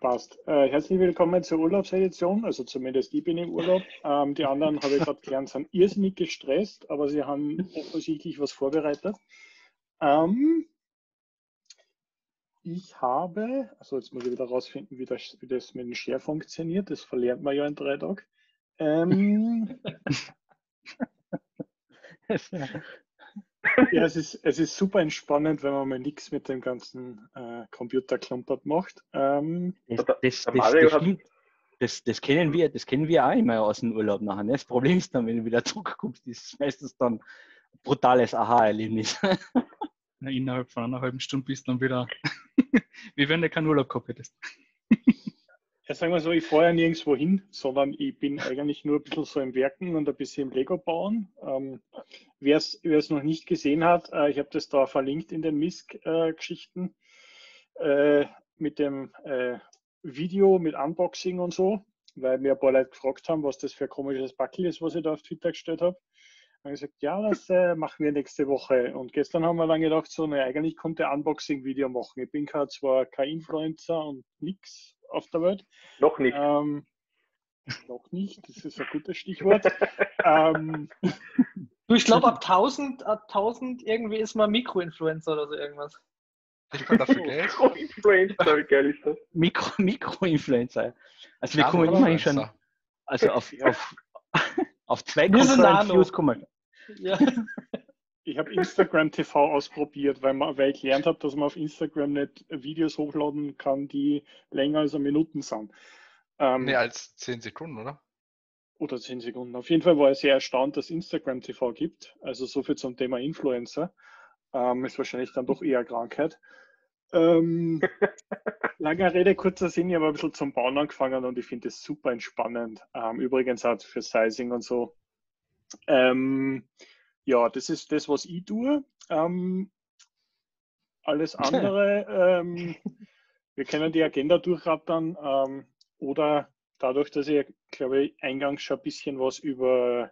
Passt. Äh, herzlich willkommen zur Urlaubsedition. Also zumindest ich bin im Urlaub. Ähm, die anderen, habe ich gerade gelernt, sind irrsinnig gestresst, aber sie haben offensichtlich was vorbereitet. Ähm, ich habe, also jetzt muss ich wieder rausfinden, wie das, wie das mit dem Share funktioniert. Das verlernt man ja in drei Tagen. Ähm, ja, es ist, es ist super entspannend, wenn man mal nichts mit dem ganzen äh, Computerklumpert macht. Ähm, das, das, das, das, das, kennen wir, das kennen wir auch immer aus dem Urlaub nachher. Ne? Das Problem ist dann, wenn du wieder zurückkommst, ist meistens dann ein brutales Aha-Erlebnis. Innerhalb von einer halben Stunde bist du dann wieder, wie wenn du keinen Urlaub gehabt hättest. Ja, sagen wir so, ich fahre ja nirgendwo hin, sondern ich bin eigentlich nur ein bisschen so im Werken und ein bisschen im Lego bauen. Ähm, Wer es noch nicht gesehen hat, äh, ich habe das da verlinkt in den MISC-Geschichten äh, mit dem äh, Video mit Unboxing und so, weil mir ein paar Leute gefragt haben, was das für ein komisches Backel ist, was ich da auf Twitter gestellt habe. Und ich gesagt, ja, das äh, machen wir nächste Woche. Und gestern haben wir dann gedacht, so, ne, eigentlich kommt der Unboxing-Video machen. Ich bin zwar kein Influencer und nichts, auf der Welt. Noch nicht. Ähm, noch nicht, das ist ein gutes Stichwort. ähm, du, ich glaube, ab 1000, ab 1000 irgendwie ist man Mikroinfluencer oder so irgendwas. Mikroinfluencer, wie geil ist das? Mikro, Mikroinfluencer. Also wir ja, kommen immerhin schon, also auf, auf, auf zwei Views kommen. Ja ich habe Instagram TV ausprobiert, weil, man, weil ich gelernt habe, dass man auf Instagram nicht Videos hochladen kann, die länger als eine Minute sind. Ähm, nee, als 10 Sekunden, oder? Oder 10 Sekunden. Auf jeden Fall war ich sehr erstaunt, dass Instagram TV gibt. Also so viel zum Thema Influencer. Ähm, ist wahrscheinlich dann doch eher Krankheit. Ähm, lange Rede, kurzer Sinn, ich habe ein bisschen zum Bauen angefangen und ich finde es super entspannend. Ähm, übrigens auch für Sizing und so. Ähm, ja, das ist das, was ich tue. Ähm, alles andere, ähm, wir können die Agenda durchrattern ähm, oder dadurch, dass ihr, glaube ich, eingangs schon ein bisschen was über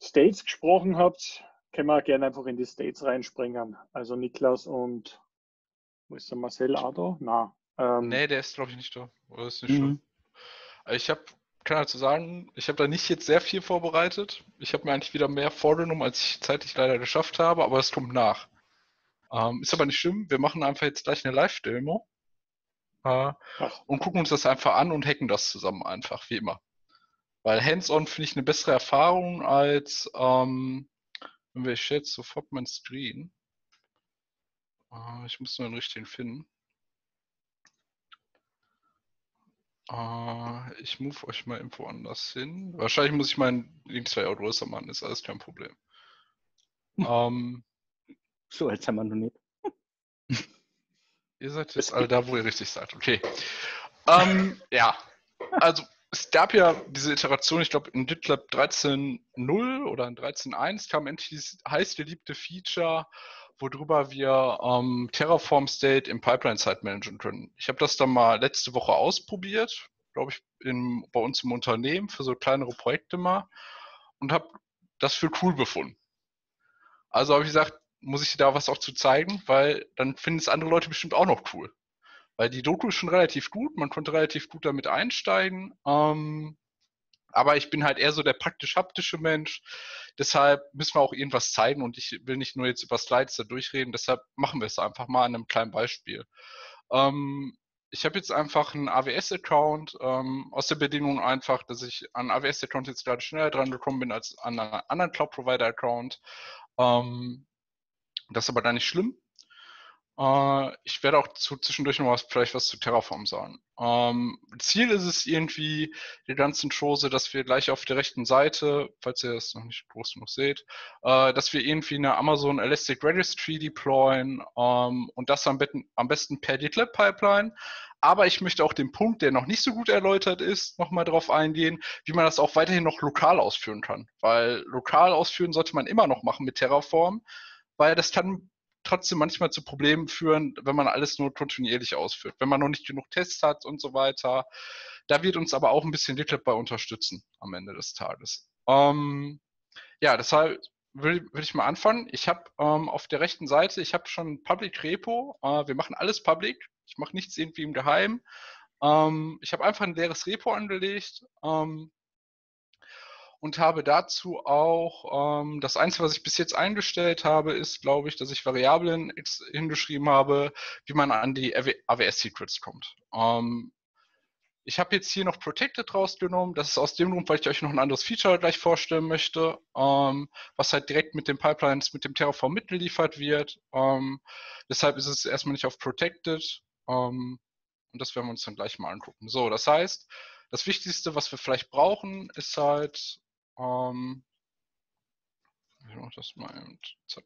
States gesprochen habt, können wir gerne einfach in die States reinspringen. Also Niklas und wo ist der Marcel Ado? Na. Ähm, nee, der ist glaube ich nicht da. Oder ist nicht mhm. Ich habe kann dazu sagen, ich habe da nicht jetzt sehr viel vorbereitet. Ich habe mir eigentlich wieder mehr vorgenommen, als ich zeitlich leider geschafft habe, aber es kommt nach. Ähm, ist aber nicht schlimm. Wir machen einfach jetzt gleich eine Live-Demo äh, und gucken uns das einfach an und hacken das zusammen einfach, wie immer. Weil Hands-on finde ich eine bessere Erfahrung als, ähm, wenn wir jetzt sofort mein Screen. Äh, ich muss nur den richtigen finden. Uh, ich move euch mal irgendwo anders hin. Wahrscheinlich muss ich meinen Link-Layout größer machen, ist alles kein Problem. um, ähm, so als haben wir noch nicht. ihr seid jetzt alle da, wo ihr richtig seid. Okay. Um, ähm, ja, also es gab ja diese Iteration, ich glaube in GitLab 13.0 oder in 13.1 kam endlich dieses heiß geliebte Feature, worüber wir ähm, Terraform State im Pipeline-Side managen können. Ich habe das dann mal letzte Woche ausprobiert, glaube ich, in, bei uns im Unternehmen für so kleinere Projekte mal und habe das für cool befunden. Also habe ich gesagt, muss ich dir da was auch zu zeigen, weil dann finden es andere Leute bestimmt auch noch cool. Weil die Doku ist schon relativ gut, man konnte relativ gut damit einsteigen. Ähm, aber ich bin halt eher so der praktisch-haptische Mensch. Deshalb müssen wir auch irgendwas zeigen und ich will nicht nur jetzt über Slides da durchreden. Deshalb machen wir es einfach mal an einem kleinen Beispiel. Ähm, ich habe jetzt einfach einen AWS-Account ähm, aus der Bedingung einfach, dass ich an AWS-Account jetzt gerade schneller dran gekommen bin als an einen anderen Cloud-Provider-Account. Ähm, das ist aber da nicht schlimm. Äh, ich werde auch zu, zwischendurch noch was, vielleicht was zu Terraform sagen. Ähm, Ziel ist es irgendwie, die ganzen Chose, dass wir gleich auf der rechten Seite, falls ihr das noch nicht groß genug seht, äh, dass wir irgendwie eine Amazon Elastic Registry deployen ähm, und das am, besten, am besten per GitLab Pipeline. Aber ich möchte auch den Punkt, der noch nicht so gut erläutert ist, nochmal darauf eingehen, wie man das auch weiterhin noch lokal ausführen kann. Weil lokal ausführen sollte man immer noch machen mit Terraform, weil das kann trotzdem manchmal zu Problemen führen, wenn man alles nur kontinuierlich ausführt, wenn man noch nicht genug Tests hat und so weiter. Da wird uns aber auch ein bisschen GitLab bei unterstützen am Ende des Tages. Ähm, ja, deshalb würde würd ich mal anfangen. Ich habe ähm, auf der rechten Seite, ich habe schon Public Repo. Äh, wir machen alles public. Ich mache nichts irgendwie im Geheimen. Ähm, ich habe einfach ein leeres Repo angelegt ähm, und habe dazu auch, ähm, das Einzige, was ich bis jetzt eingestellt habe, ist, glaube ich, dass ich Variablen hingeschrieben habe, wie man an die AWS-Secrets kommt. Ähm, ich habe jetzt hier noch Protected rausgenommen. Das ist aus dem Grund, weil ich euch noch ein anderes Feature gleich vorstellen möchte, ähm, was halt direkt mit den Pipelines, mit dem Terraform mitgeliefert wird. Ähm, deshalb ist es erstmal nicht auf Protected. Ähm, und das werden wir uns dann gleich mal angucken. So, das heißt, das Wichtigste, was wir vielleicht brauchen, ist halt, ähm, ich mach das mal eben, zack.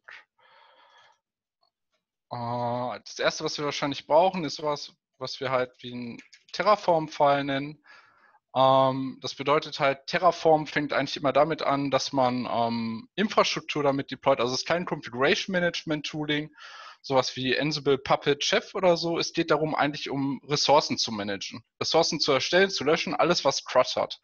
Äh, das erste, was wir wahrscheinlich brauchen, ist was, was wir halt wie ein Terraform-File nennen. Ähm, das bedeutet halt, Terraform fängt eigentlich immer damit an, dass man ähm, Infrastruktur damit deployt. Also es ist kein Configuration Management Tooling, sowas wie Ansible, Puppet, Chef oder so. Es geht darum, eigentlich um Ressourcen zu managen. Ressourcen zu erstellen, zu löschen, alles, was CRUD hat.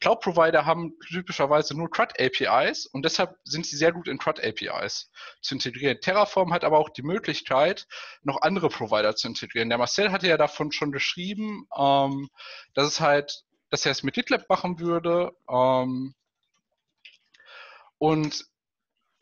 Cloud-Provider haben typischerweise nur CRUD-APIs und deshalb sind sie sehr gut in CRUD-APIs zu integrieren. Terraform hat aber auch die Möglichkeit, noch andere Provider zu integrieren. Der Marcel hatte ja davon schon geschrieben, ähm, dass es halt, dass er es mit GitLab machen würde. Ähm, und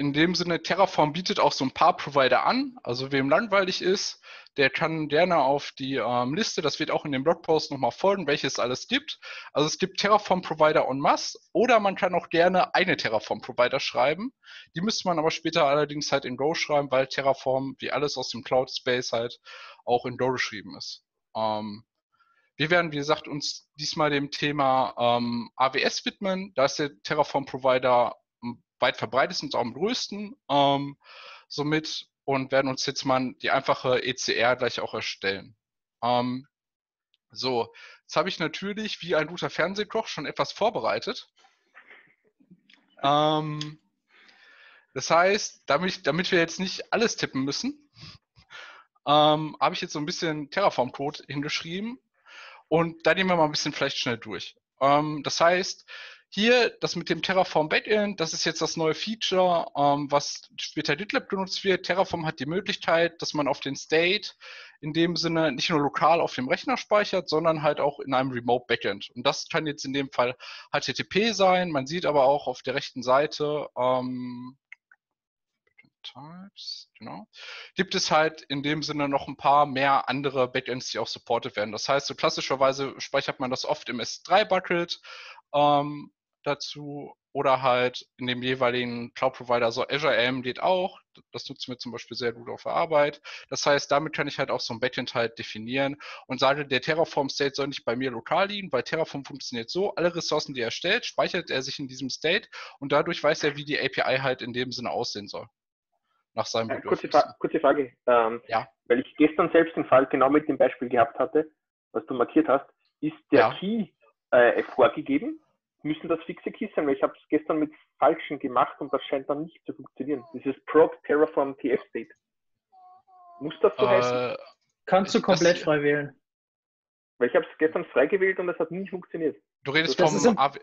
in dem Sinne, Terraform bietet auch so ein paar Provider an. Also wem langweilig ist, der kann gerne auf die ähm, Liste, das wird auch in dem Blogpost nochmal folgen, welches es alles gibt. Also es gibt Terraform-Provider en masse oder man kann auch gerne eine Terraform-Provider schreiben. Die müsste man aber später allerdings halt in Go schreiben, weil Terraform, wie alles aus dem Cloud-Space halt, auch in Go geschrieben ist. Ähm, wir werden, wie gesagt, uns diesmal dem Thema ähm, AWS widmen. Da ist der Terraform-Provider weit verbreitet und auch am größten. Ähm, somit und werden uns jetzt mal die einfache ECR gleich auch erstellen. Ähm, so, jetzt habe ich natürlich wie ein guter Fernsehkoch schon etwas vorbereitet. Ähm, das heißt, damit, damit wir jetzt nicht alles tippen müssen, ähm, habe ich jetzt so ein bisschen Terraform-Code hingeschrieben und da gehen wir mal ein bisschen vielleicht schnell durch. Ähm, das heißt, hier, das mit dem Terraform Backend, das ist jetzt das neue Feature, ähm, was später GitLab genutzt wird. Terraform hat die Möglichkeit, dass man auf den State in dem Sinne nicht nur lokal auf dem Rechner speichert, sondern halt auch in einem Remote Backend. Und das kann jetzt in dem Fall HTTP sein. Man sieht aber auch auf der rechten Seite, ähm, Types, genau, gibt es halt in dem Sinne noch ein paar mehr andere Backends, die auch supported werden. Das heißt, so klassischerweise speichert man das oft im S3-Bucket. Ähm, dazu oder halt in dem jeweiligen Cloud-Provider, so Azure AM geht auch. Das nutzen wir zum Beispiel sehr gut auf der Arbeit. Das heißt, damit kann ich halt auch so ein Backend halt definieren und sage, der Terraform-State soll nicht bei mir lokal liegen, weil Terraform funktioniert so, alle Ressourcen, die er stellt, speichert er sich in diesem State und dadurch weiß er, wie die API halt in dem Sinne aussehen soll. Nach seinem äh, kurze, Fra kurze, Frage, ähm, ja. weil ich gestern selbst den Fall genau mit dem Beispiel gehabt hatte, was du markiert hast, ist der ja. Key äh, vorgegeben müssen das fixe Keys sein, weil ich habe es gestern mit falschen gemacht und das scheint dann nicht zu funktionieren. Dieses Prog Terraform TF State. Muss das so äh, heißen? Kannst du komplett das, frei wählen. Weil ich habe es gestern frei gewählt und es hat nie funktioniert. Du redest das vom AW.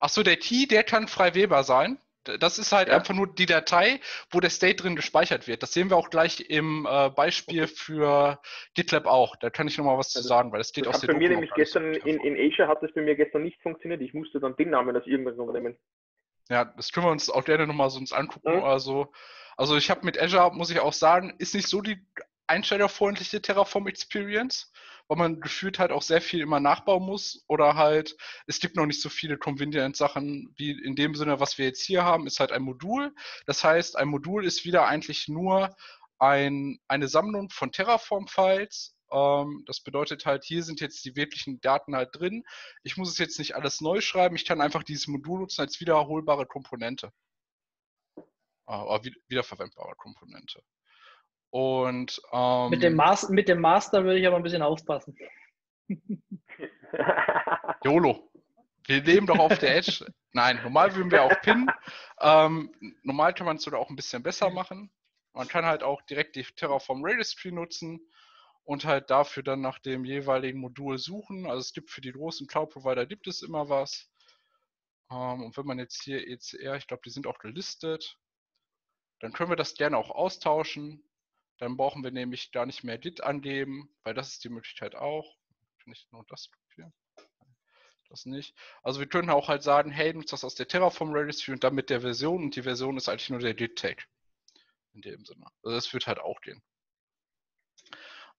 Achso, der Key, der kann frei wählbar sein. Das ist halt ja. einfach nur die Datei, wo der State drin gespeichert wird. Das sehen wir auch gleich im äh, Beispiel für GitLab auch. Da kann ich nochmal was zu sagen, weil das steht das aus der Bei mir nämlich gestern in, in Asia hat das bei mir gestern nicht funktioniert. Ich musste dann den Namen aus irgendwas übernehmen. Ja, das können wir uns auch gerne nochmal so uns angucken. Mhm. Also, also ich habe mit Azure, muss ich auch sagen, ist nicht so die einsteigerfreundliche Terraform Experience weil man gefühlt halt auch sehr viel immer nachbauen muss oder halt, es gibt noch nicht so viele Convenient-Sachen wie in dem Sinne, was wir jetzt hier haben, ist halt ein Modul. Das heißt, ein Modul ist wieder eigentlich nur ein, eine Sammlung von Terraform-Files. Ähm, das bedeutet halt, hier sind jetzt die wirklichen Daten halt drin. Ich muss es jetzt nicht alles neu schreiben, ich kann einfach dieses Modul nutzen als wiederholbare Komponente. Äh, wiederverwendbare Komponente. Und ähm, mit, dem Master, mit dem Master würde ich aber ein bisschen aufpassen. YOLO. Wir leben doch auf der Edge. Nein, normal würden wir auch pinnen. Ähm, normal kann man es sogar auch ein bisschen besser machen. Man kann halt auch direkt die Terraform Registry nutzen und halt dafür dann nach dem jeweiligen Modul suchen. Also es gibt für die großen Cloud-Provider gibt es immer was. Ähm, und wenn man jetzt hier ECR, ich glaube, die sind auch gelistet, dann können wir das gerne auch austauschen. Dann brauchen wir nämlich da nicht mehr dit angeben, weil das ist die Möglichkeit auch. Nicht nur das hier. Das nicht. Also wir können auch halt sagen, hey, nutzt das aus der Terraform Registry und dann mit der Version und die Version ist eigentlich nur der dit Tag. In dem Sinne. Also das wird halt auch gehen.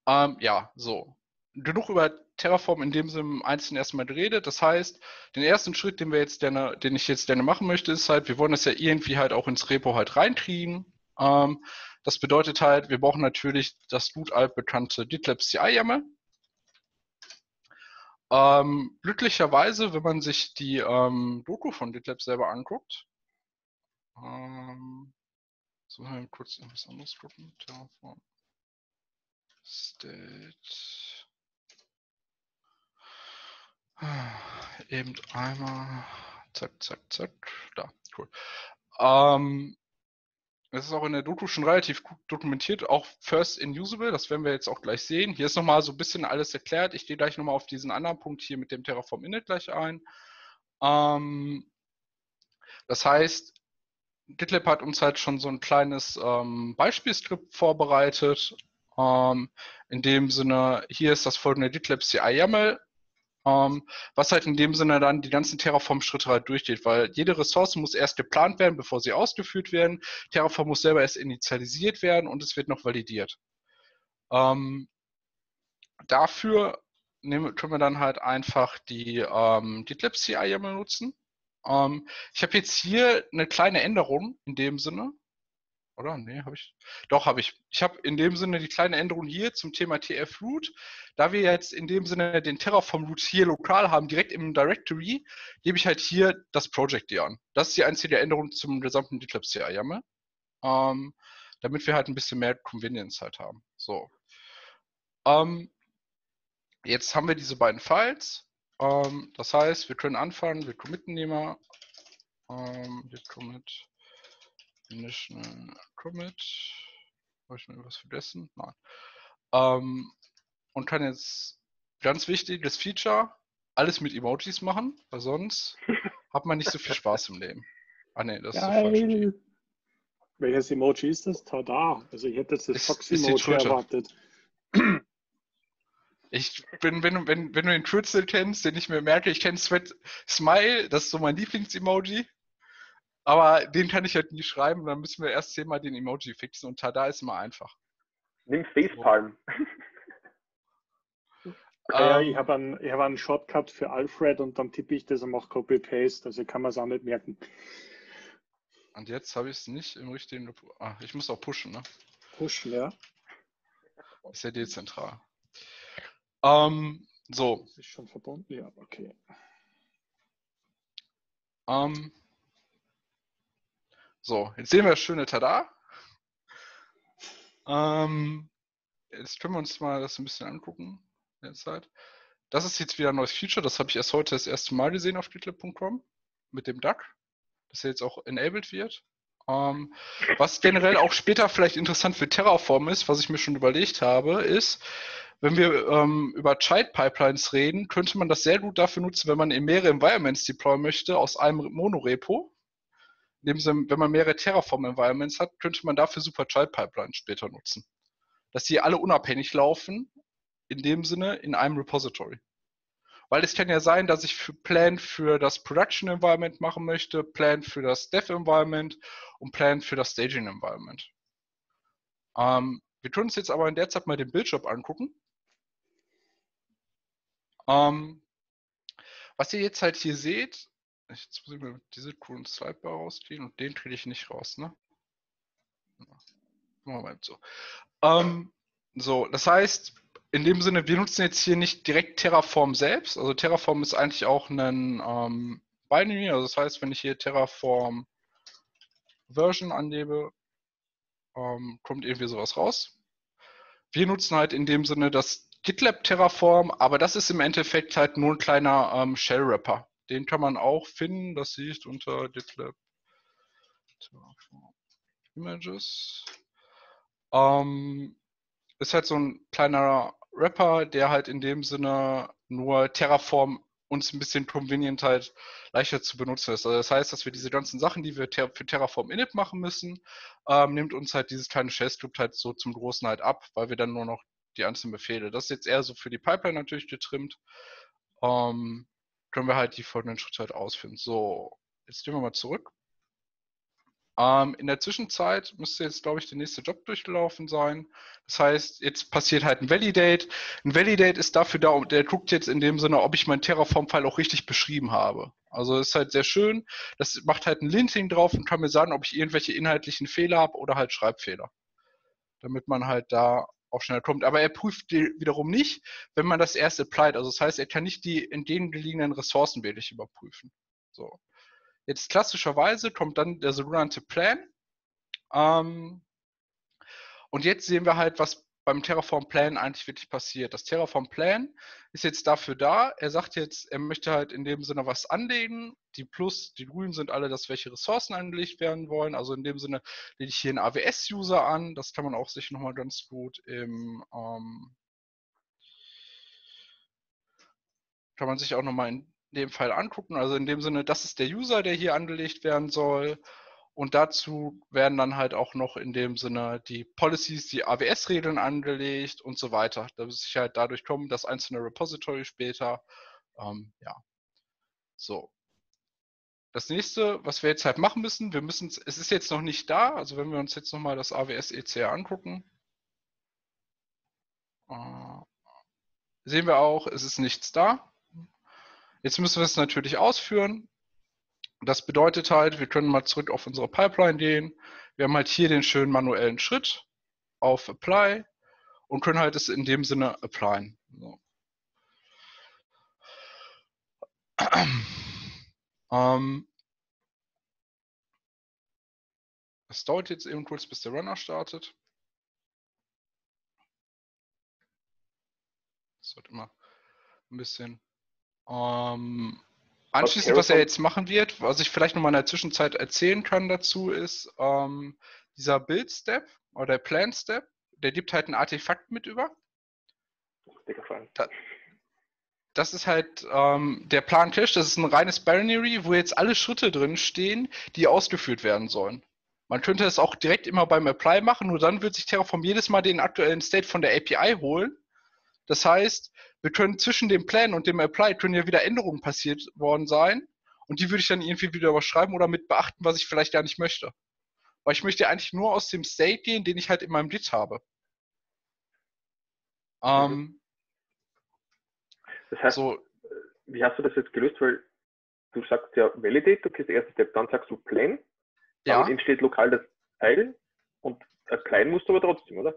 Ähm, ja, so. Genug über Terraform in dem Sinne im Einzelnen erstmal geredet. Das heißt, den ersten Schritt, den wir jetzt gerne, den ich jetzt gerne machen möchte, ist halt, wir wollen das ja irgendwie halt auch ins Repo halt reinkriegen. Ähm, das bedeutet halt, wir brauchen natürlich das gut altbekannte GitLab CI-YAML. Ähm, glücklicherweise, wenn man sich die ähm, Doku von GitLab selber anguckt, ähm, so kurz etwas anderes gucken. Terraform State. Eben einmal. Zack, zack, zack. Da, cool. Ähm, das ist auch in der Doku schon relativ gut dokumentiert, auch First in Usable, das werden wir jetzt auch gleich sehen. Hier ist nochmal so ein bisschen alles erklärt. Ich gehe gleich nochmal auf diesen anderen Punkt hier mit dem Terraform Init gleich ein. Ähm, das heißt, GitLab hat uns halt schon so ein kleines ähm, Beispielskript vorbereitet. Ähm, in dem Sinne, hier ist das folgende GitLab CI YAML, ähm, was halt in dem Sinne dann die ganzen Terraform-Schritte halt durchgeht, weil jede Ressource muss erst geplant werden, bevor sie ausgeführt werden. Terraform muss selber erst initialisiert werden und es wird noch validiert. Ähm, dafür nehmen, können wir dann halt einfach die ähm, GitLab CI YAML nutzen. Ähm, ich habe jetzt hier eine kleine Änderung in dem Sinne. Oder? Nee, habe ich. Doch, habe ich. Ich habe in dem Sinne die kleine Änderung hier zum Thema TF-Root. Da wir jetzt in dem Sinne den Terraform-Root hier lokal haben, direkt im Directory, gebe ich halt hier das Project hier an. Das ist die einzige Änderung zum gesamten GitLab CI-YAML. Ähm, damit wir halt ein bisschen mehr Convenience halt haben. So. Ähm, jetzt haben wir diese beiden Files. Ähm, das heißt, wir können anfangen, wir committen Nehmer, ähm, wir commit Initial Commit. Habe ich mir was vergessen? Nein. Ähm, und kann jetzt ganz wichtiges Feature, alles mit Emojis machen, weil sonst hat man nicht so viel Spaß im Leben. Ah ne, das Geil. ist falsch. Welches Emoji ist das? Tada. Also ich hätte jetzt das Fox-Emoji erwartet. Ich bin, wenn, wenn, wenn du den Kürzel kennst, den ich mir merke, ich kenne Sweat Smile, das ist so mein Lieblings-Emoji. Aber den kann ich halt nie schreiben, dann müssen wir erst zehnmal den Emoji fixen und tada ist immer einfach. Nimm Facepalm. Ja, ähm, ich habe einen, hab einen Shortcut für Alfred und dann tippe ich das und mache Copy-Paste, also kann man es auch nicht merken. Und jetzt habe ich es nicht im richtigen. Ah, ich muss auch pushen, ne? Pushen, ja. Ist ja dezentral. Ähm, so. Ist schon verbunden? Ja, okay. Ähm, so, jetzt sehen wir das schöne Tada. Ähm, jetzt können wir uns mal das ein bisschen angucken. Derzeit. Das ist jetzt wieder ein neues Feature. Das habe ich erst heute das erste Mal gesehen auf GitLab.com mit dem Duck, dass er jetzt auch enabled wird. Ähm, was generell auch später vielleicht interessant für Terraform ist, was ich mir schon überlegt habe, ist, wenn wir ähm, über Child Pipelines reden, könnte man das sehr gut dafür nutzen, wenn man in mehrere Environments deployen möchte aus einem Monorepo in Sinne, wenn man mehrere Terraform-Environments hat, könnte man dafür super Child Pipelines später nutzen. Dass die alle unabhängig laufen, in dem Sinne in einem Repository. Weil es kann ja sein, dass ich für Plan für das Production Environment machen möchte, Plan für das Dev Environment und Plan für das Staging Environment. Ähm, wir können uns jetzt aber in der Zeit mal den Bildjob angucken. Ähm, was ihr jetzt halt hier seht, Jetzt muss ich mir diese coolen Sidebar rausziehen und den kriege ich nicht raus, ne? Mal so. Ähm, so, das heißt, in dem Sinne, wir nutzen jetzt hier nicht direkt Terraform selbst. Also Terraform ist eigentlich auch ein ähm, Binary. Also das heißt, wenn ich hier Terraform Version angebe, ähm, kommt irgendwie sowas raus. Wir nutzen halt in dem Sinne das GitLab Terraform, aber das ist im Endeffekt halt nur ein kleiner ähm, Shell-Wrapper. Den kann man auch finden. Das sieht unter GitLab Images. Ähm, ist halt so ein kleiner Wrapper, der halt in dem Sinne nur Terraform uns ein bisschen convenient halt leichter zu benutzen ist. Also das heißt, dass wir diese ganzen Sachen, die wir ter für Terraform Init machen müssen, ähm, nimmt uns halt dieses kleine Shell-Skript halt so zum Großen halt ab, weil wir dann nur noch die einzelnen Befehle. Das ist jetzt eher so für die Pipeline natürlich getrimmt. Ähm, können wir halt die folgenden Schritte halt ausführen. So, jetzt gehen wir mal zurück. Ähm, in der Zwischenzeit müsste jetzt, glaube ich, der nächste Job durchgelaufen sein. Das heißt, jetzt passiert halt ein Validate. Ein Validate ist dafür da, der guckt jetzt in dem Sinne, ob ich meinen Terraform-File auch richtig beschrieben habe. Also ist halt sehr schön. Das macht halt ein Linting drauf und kann mir sagen, ob ich irgendwelche inhaltlichen Fehler habe oder halt Schreibfehler. Damit man halt da auch schneller kommt. Aber er prüft die wiederum nicht, wenn man das erst applied. Also das heißt, er kann nicht die entgegengelegenen Ressourcen wirklich überprüfen. So. Jetzt klassischerweise kommt dann der sogenannte Plan. Ähm, und jetzt sehen wir halt, was beim Terraform Plan eigentlich wirklich passiert. Das Terraform Plan ist jetzt dafür da. Er sagt jetzt, er möchte halt in dem Sinne was anlegen. Die Plus, die Grünen sind alle, dass welche Ressourcen angelegt werden wollen. Also in dem Sinne lege ich hier einen AWS-User an. Das kann man auch sich nochmal ganz gut im ähm, kann man sich auch nochmal in dem Fall angucken. Also in dem Sinne, das ist der User, der hier angelegt werden soll. Und dazu werden dann halt auch noch in dem Sinne die Policies, die AWS-Regeln angelegt und so weiter. Da muss ich halt dadurch kommen, dass einzelne Repository später, ähm, ja. So. Das nächste, was wir jetzt halt machen müssen, wir müssen, es ist jetzt noch nicht da, also wenn wir uns jetzt nochmal das AWS ECR angucken, äh, sehen wir auch, es ist nichts da. Jetzt müssen wir es natürlich ausführen. Das bedeutet halt, wir können mal zurück auf unsere Pipeline gehen. Wir haben halt hier den schönen manuellen Schritt auf Apply und können halt es in dem Sinne applyen. So. Ähm, es dauert jetzt eben kurz, bis der Runner startet. Das wird immer ein bisschen ähm, anschließend, was er jetzt machen wird, was ich vielleicht nochmal in der Zwischenzeit erzählen kann dazu, ist ähm, dieser Build-Step oder der Plan-Step, der gibt halt ein Artefakt mit über. Da, das ist halt ähm, der Plan Cache, das ist ein reines Binary, wo jetzt alle Schritte drin stehen, die ausgeführt werden sollen. Man könnte es auch direkt immer beim Apply machen, nur dann wird sich Terraform jedes Mal den aktuellen State von der API holen. Das heißt, wir können zwischen dem Plan und dem Apply können ja wieder Änderungen passiert worden sein. Und die würde ich dann irgendwie wieder überschreiben oder mit beachten, was ich vielleicht gar nicht möchte. Weil ich möchte eigentlich nur aus dem State gehen, den ich halt in meinem Git habe. Ähm, mhm. das heißt, so, wie hast du das jetzt gelöst? Weil du sagst ja Validate, okay, der erste Step, dann sagst du Plan, ja. dann entsteht lokal das Teil und Apply musst du aber trotzdem, oder?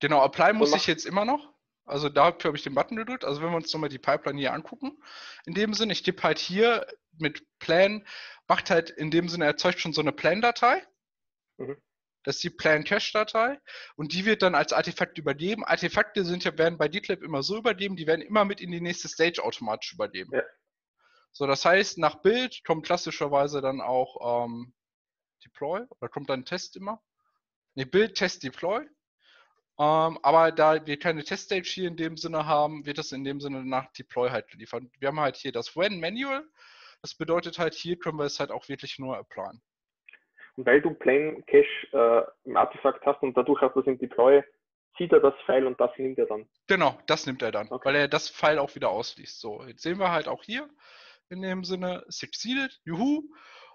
Genau, Apply muss ich jetzt immer noch. Also da habe ich den Button gedrückt. Also wenn wir uns nochmal die Pipeline hier angucken, in dem Sinne, ich tippe halt hier mit Plan, macht halt in dem Sinne, erzeugt schon so eine Plan-Datei. Mhm. Das ist die Plan-Cache-Datei und die wird dann als Artefakt übergeben. Artefakte sind ja, werden bei DTLab immer so übergeben, die werden immer mit in die nächste Stage automatisch übergeben. Ja. So, das heißt, nach Bild kommt klassischerweise dann auch ähm, Deploy oder kommt dann Test immer. Ne, Bild, Test, Deploy. Ähm, aber da wir keine Teststage hier in dem Sinne haben, wird das in dem Sinne nach Deploy halt geliefert. Wir haben halt hier das When Manual. Das bedeutet halt, hier können wir es halt auch wirklich nur applyen. Und weil du Plain Cache äh, im Artefakt hast und dadurch hast du es im Deploy, zieht er das File und das nimmt er dann. Genau, das nimmt er dann, okay. weil er das File auch wieder ausliest. So, jetzt sehen wir halt auch hier in dem Sinne succeeded, juhu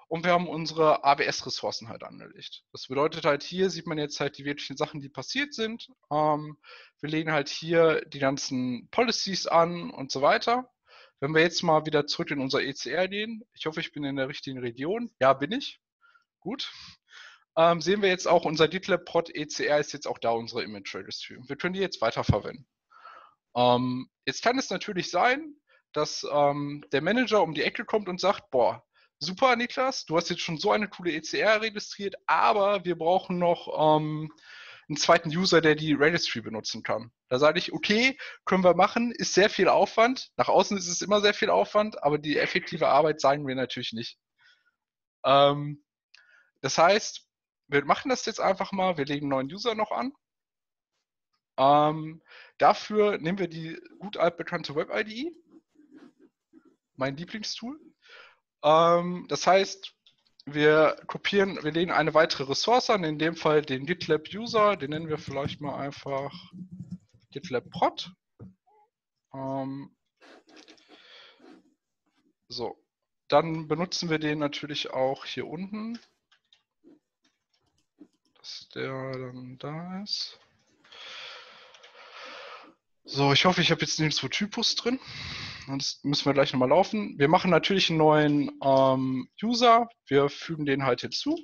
und wir haben unsere AWS-Ressourcen halt angelegt. Das bedeutet halt, hier sieht man jetzt halt die wirklichen Sachen, die passiert sind. Ähm, wir legen halt hier die ganzen Policies an und so weiter. Wenn wir jetzt mal wieder zurück in unser ECR gehen, ich hoffe, ich bin in der richtigen Region. Ja, bin ich. Gut. Ähm, sehen wir jetzt auch, unser GitLab Pod ECR ist jetzt auch da, unsere Image Registry. Wir können die jetzt weiterverwenden. Ähm, jetzt kann es natürlich sein, dass ähm, der Manager um die Ecke kommt und sagt, boah, super, Niklas, du hast jetzt schon so eine coole ECR registriert, aber wir brauchen noch ähm, einen zweiten User, der die Registry benutzen kann. Da sage ich, okay, können wir machen, ist sehr viel Aufwand. Nach außen ist es immer sehr viel Aufwand, aber die effektive Arbeit sagen wir natürlich nicht. Ähm, das heißt, wir machen das jetzt einfach mal, wir legen einen neuen User noch an. Ähm, dafür nehmen wir die gut altbekannte Web-IDE mein Lieblingstool. Ähm, das heißt, wir kopieren, wir legen eine weitere Ressource an, in dem Fall den GitLab User, den nennen wir vielleicht mal einfach GitLab Prod. Ähm, so, dann benutzen wir den natürlich auch hier unten, dass der dann da ist. So, ich hoffe, ich habe jetzt nirgendwo Typus drin. Sonst müssen wir gleich nochmal laufen. Wir machen natürlich einen neuen ähm, User. Wir fügen den halt hinzu.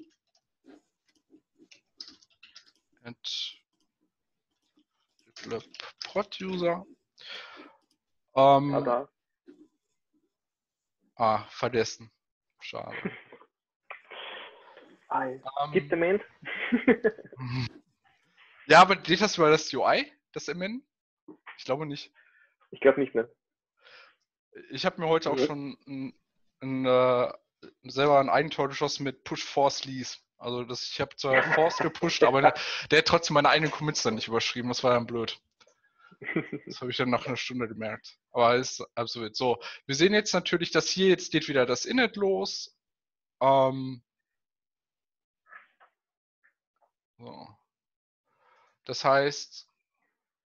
Prod User. Ähm, ah, vergessen. Schade. ähm, Gibt der ja, aber geht das über das UI, das MN? Ich glaube nicht. Ich glaube nicht mehr. Ich habe mir heute auch schon ein, ein, äh, selber ein Eigentor geschossen mit Push Force Lease. Also das, ich habe zwar Force gepusht, aber der, der, hat trotzdem meine eigenen Commits dann nicht überschrieben. Das war dann blöd. Das habe ich dann nach einer Stunde gemerkt. Aber ist absolut so. Wir sehen jetzt natürlich, dass hier jetzt geht wieder das Init los. Ähm, so. Das heißt,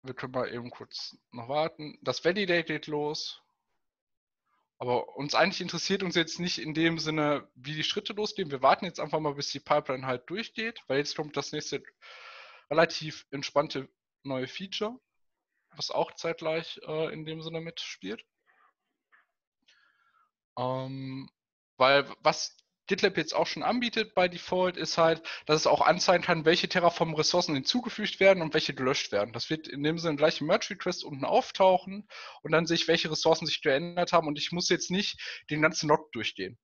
wir können mal eben kurz noch warten. Das Validate geht los. Aber uns eigentlich interessiert uns jetzt nicht in dem Sinne, wie die Schritte losgehen. Wir warten jetzt einfach mal, bis die Pipeline halt durchgeht, weil jetzt kommt das nächste relativ entspannte neue Feature, was auch zeitgleich äh, in dem Sinne mitspielt. Ähm, weil was GitLab jetzt auch schon anbietet bei Default, ist halt, dass es auch anzeigen kann, welche Terraform-Ressourcen hinzugefügt werden und welche gelöscht werden. Das wird in dem Sinne gleich im Merge-Request unten auftauchen und dann sehe ich, welche Ressourcen sich geändert haben und ich muss jetzt nicht den ganzen Log durchgehen.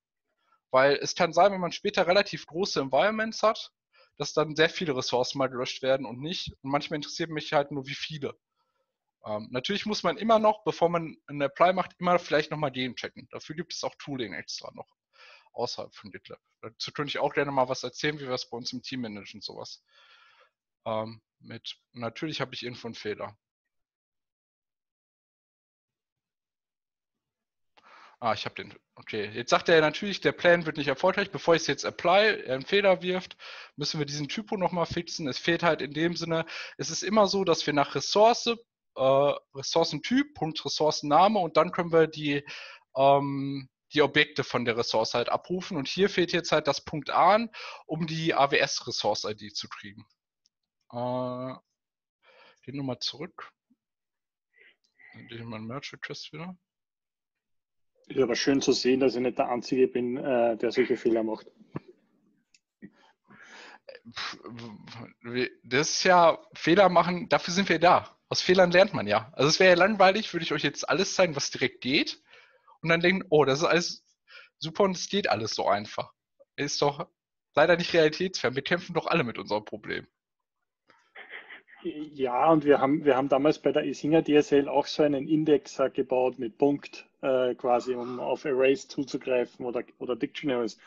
Weil es kann sein, wenn man später relativ große Environments hat, dass dann sehr viele Ressourcen mal gelöscht werden und nicht. Und manchmal interessiert mich halt nur, wie viele. Ähm, natürlich muss man immer noch, bevor man einen Apply macht, immer vielleicht nochmal den checken. Dafür gibt es auch Tooling extra noch außerhalb von GitLab. Dazu könnte ich auch gerne mal was erzählen, wie wir es bei uns im Team managen, sowas. Ähm, mit, natürlich habe ich Info und Fehler. Ah, ich habe den. Okay, jetzt sagt er natürlich, der Plan wird nicht erfolgreich. Bevor ich es jetzt apply, einen Fehler wirft, müssen wir diesen Typo nochmal fixen. Es fehlt halt in dem Sinne, es ist immer so, dass wir nach Ressource, äh, Ressourcentyp, Punkt Ressourcenname und dann können wir die ähm, die Objekte von der Ressource halt abrufen. Und hier fehlt jetzt halt das Punkt A, um die AWS-Ressource-ID zu kriegen. Äh, gehen nochmal zurück. Dann gehe ich mal Merge Request wieder. Ist aber schön zu sehen, dass ich nicht der Einzige bin, äh, der solche Fehler macht. Das ist ja Fehler machen, dafür sind wir da. Aus Fehlern lernt man ja. Also es wäre ja langweilig, würde ich euch jetzt alles zeigen, was direkt geht und dann denken, oh, das ist alles super und es geht alles so einfach. Ist doch leider nicht realitätsfern. Wir kämpfen doch alle mit unserem Problem. Ja, und wir haben, wir haben damals bei der Isinger DSL auch so einen Indexer gebaut mit Punkt, äh, quasi, um auf Arrays zuzugreifen oder, oder Dictionaries.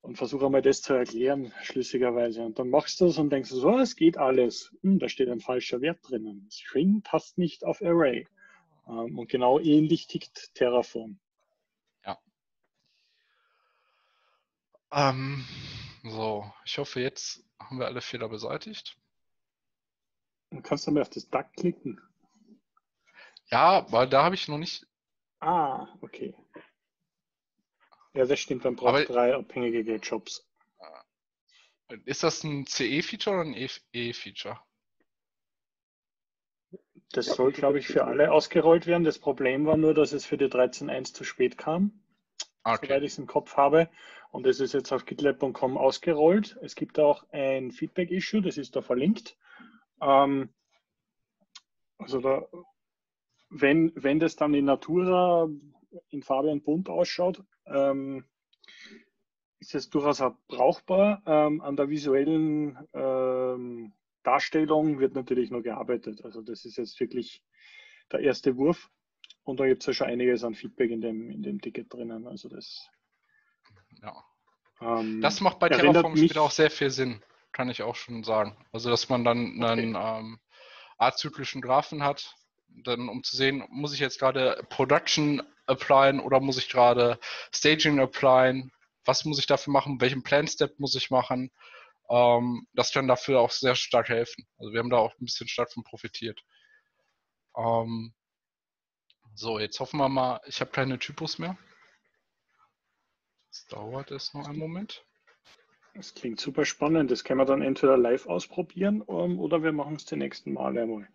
Und versuche einmal das zu erklären, schlüssigerweise. Und dann machst du es und denkst so, es geht alles. Hm, da steht ein falscher Wert drinnen. String passt nicht auf Array. Ähm, und genau ähnlich tickt Terraform. Ja. Ähm, so, ich hoffe, jetzt haben wir alle Fehler beseitigt. Dann kannst du mal auf das Duck klicken. Ja, weil da habe ich noch nicht. Ah, okay. Ja, das stimmt, dann braucht drei abhängige Jobs. Ist das ein CE-Feature oder ein E-Feature? Das soll, glaube ich, für alle ausgerollt werden. Das Problem war nur, dass es für die 13.1 zu spät kam, okay. soweit ich es im Kopf habe. Und es ist jetzt auf gitlab.com ausgerollt. Es gibt auch ein Feedback-Issue, das ist da verlinkt. Ähm, also da, wenn, wenn das dann in Natura in Farbe und Bunt ausschaut, ähm, ist es durchaus auch brauchbar. Ähm, an der visuellen ähm, Darstellung wird natürlich noch gearbeitet. Also das ist jetzt wirklich der erste Wurf. Und da gibt es ja schon einiges an Feedback in dem, in dem Ticket drinnen. Also das, ja. Ähm, das macht bei Terraform später auch sehr viel Sinn, kann ich auch schon sagen. Also dass man dann einen ähm, azyklischen Graphen hat, dann um zu sehen, muss ich jetzt gerade Production applyen oder muss ich gerade Staging applyen? Was muss ich dafür machen? Welchen Plan-Step muss ich machen? Ähm, das kann dafür auch sehr stark helfen. Also wir haben da auch ein bisschen stark von profitiert. Ähm, so, jetzt hoffen wir mal, ich habe keine Typos mehr. Das dauert es noch einen Moment. Das klingt super spannend. Das können wir dann entweder live ausprobieren ähm, oder wir machen es die nächsten Male einmal.